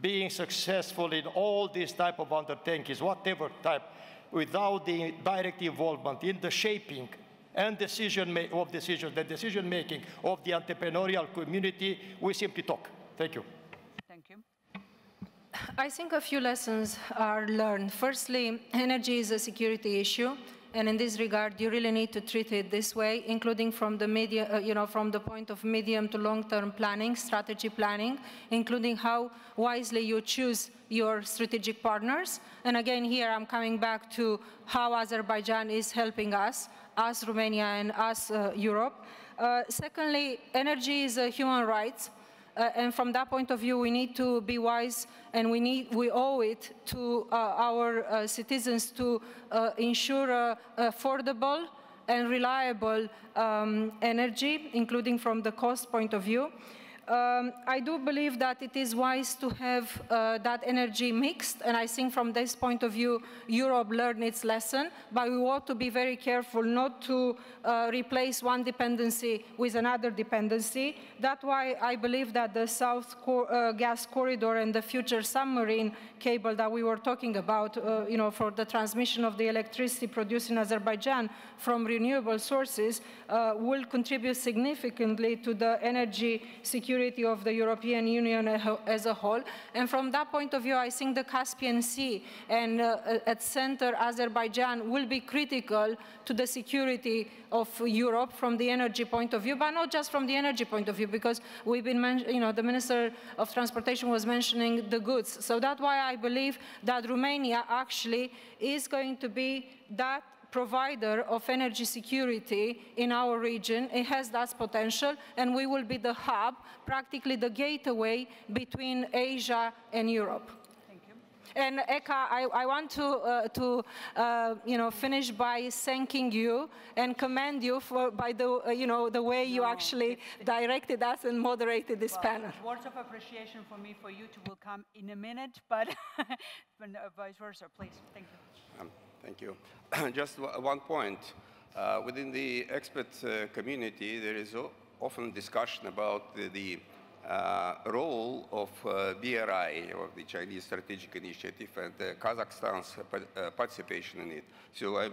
Speaker 11: being successful in all these type of undertakings, whatever type, without the direct involvement in the shaping and decision of decisions, the decision making of the entrepreneurial community, we simply talk. Thank you.
Speaker 6: I think a few lessons are learned. Firstly, energy is a security issue. And in this regard, you really need to treat it this way, including from the media, uh, you know, from the point of medium to long-term planning, strategy planning, including how wisely you choose your strategic partners. And again, here I'm coming back to how Azerbaijan is helping us, us Romania and us uh, Europe. Uh, secondly, energy is a human right. Uh, and from that point of view, we need to be wise and we, need, we owe it to uh, our uh, citizens to uh, ensure uh, affordable and reliable um, energy, including from the cost point of view. Um, I do believe that it is wise to have uh, that energy mixed, and I think from this point of view, Europe learned its lesson, but we ought to be very careful not to uh, replace one dependency with another dependency. That's why I believe that the South Cor uh, Gas Corridor and the future submarine cable that we were talking about, uh, you know, for the transmission of the electricity produced in Azerbaijan from renewable sources uh, will contribute significantly to the energy security security of the European Union as a whole. And from that point of view, I think the Caspian Sea and uh, at center Azerbaijan will be critical to the security of Europe from the energy point of view, but not just from the energy point of view, because we've been, you know, the Minister of Transportation was mentioning the goods. So that's why I believe that Romania actually is going to be that provider of energy security in our region. It has that potential, and we will be the hub, practically the gateway between Asia and Europe. Thank you. And Eka, I, I want to, uh, to uh, you know, finish by thanking you and commend you for by the, uh, you know, the way you no, actually directed us and moderated this
Speaker 1: well,
Speaker 6: panel.
Speaker 1: Words of appreciation for me for you to will come in a minute, but vice versa, please. Thank you.
Speaker 10: Um, thank you. Just one point. Uh, within the expert uh, community, there is often discussion about the, the uh, role of uh, BRI, or the Chinese Strategic Initiative, and uh, Kazakhstan's uh, participation in it. So I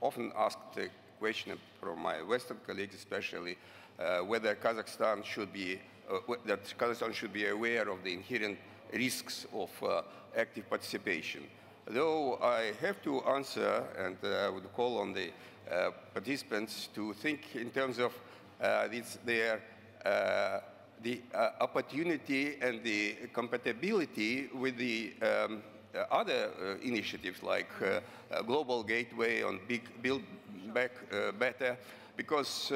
Speaker 10: often asked the question from my Western colleagues, especially, whether Kazakhstan should be that Kazakhstan should be aware of the inherent risks of active participation. Though I have to answer, and uh, I would call on the uh, participants to think in terms of uh, this, their uh, the uh, opportunity and the compatibility with the um, other initiatives like Global Gateway on Big Build Back Better, because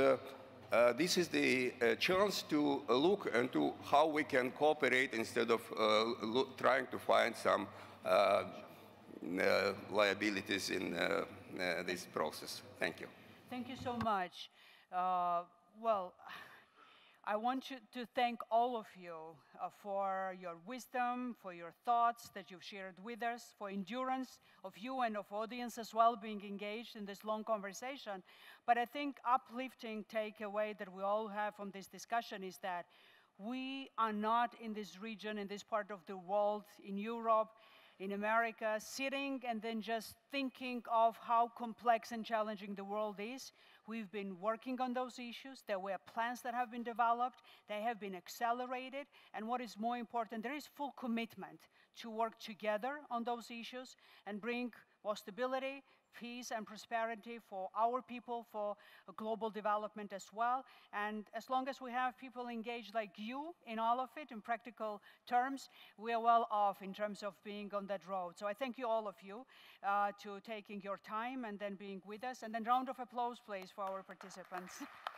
Speaker 10: uh, this is the uh, chance to look into how we can cooperate instead of uh, trying to find some Uh, liabilities in uh, uh, this process. Thank you.
Speaker 1: Thank you so much. well, I want to thank all of you uh, for your wisdom, for your thoughts that you've shared with us, for endurance of you and of audience as well being engaged in this long conversation. But I think uplifting takeaway that we all have from this discussion is that we are not in this region, in this part of the world, in Europe, in America, sitting and then just thinking of how complex and challenging the world is. We've been working on those issues. There were plans that have been developed. They have been accelerated. And what is more important, there is full commitment to work together on those issues and bring more stability, peace and prosperity for our people, for global development as well. And as long as we have people engaged like you in all of it, in practical terms, we are well off in terms of being on that road. So I thank you, all of you, uh, to taking your time and then being with us. And then round of applause, please, for our participants.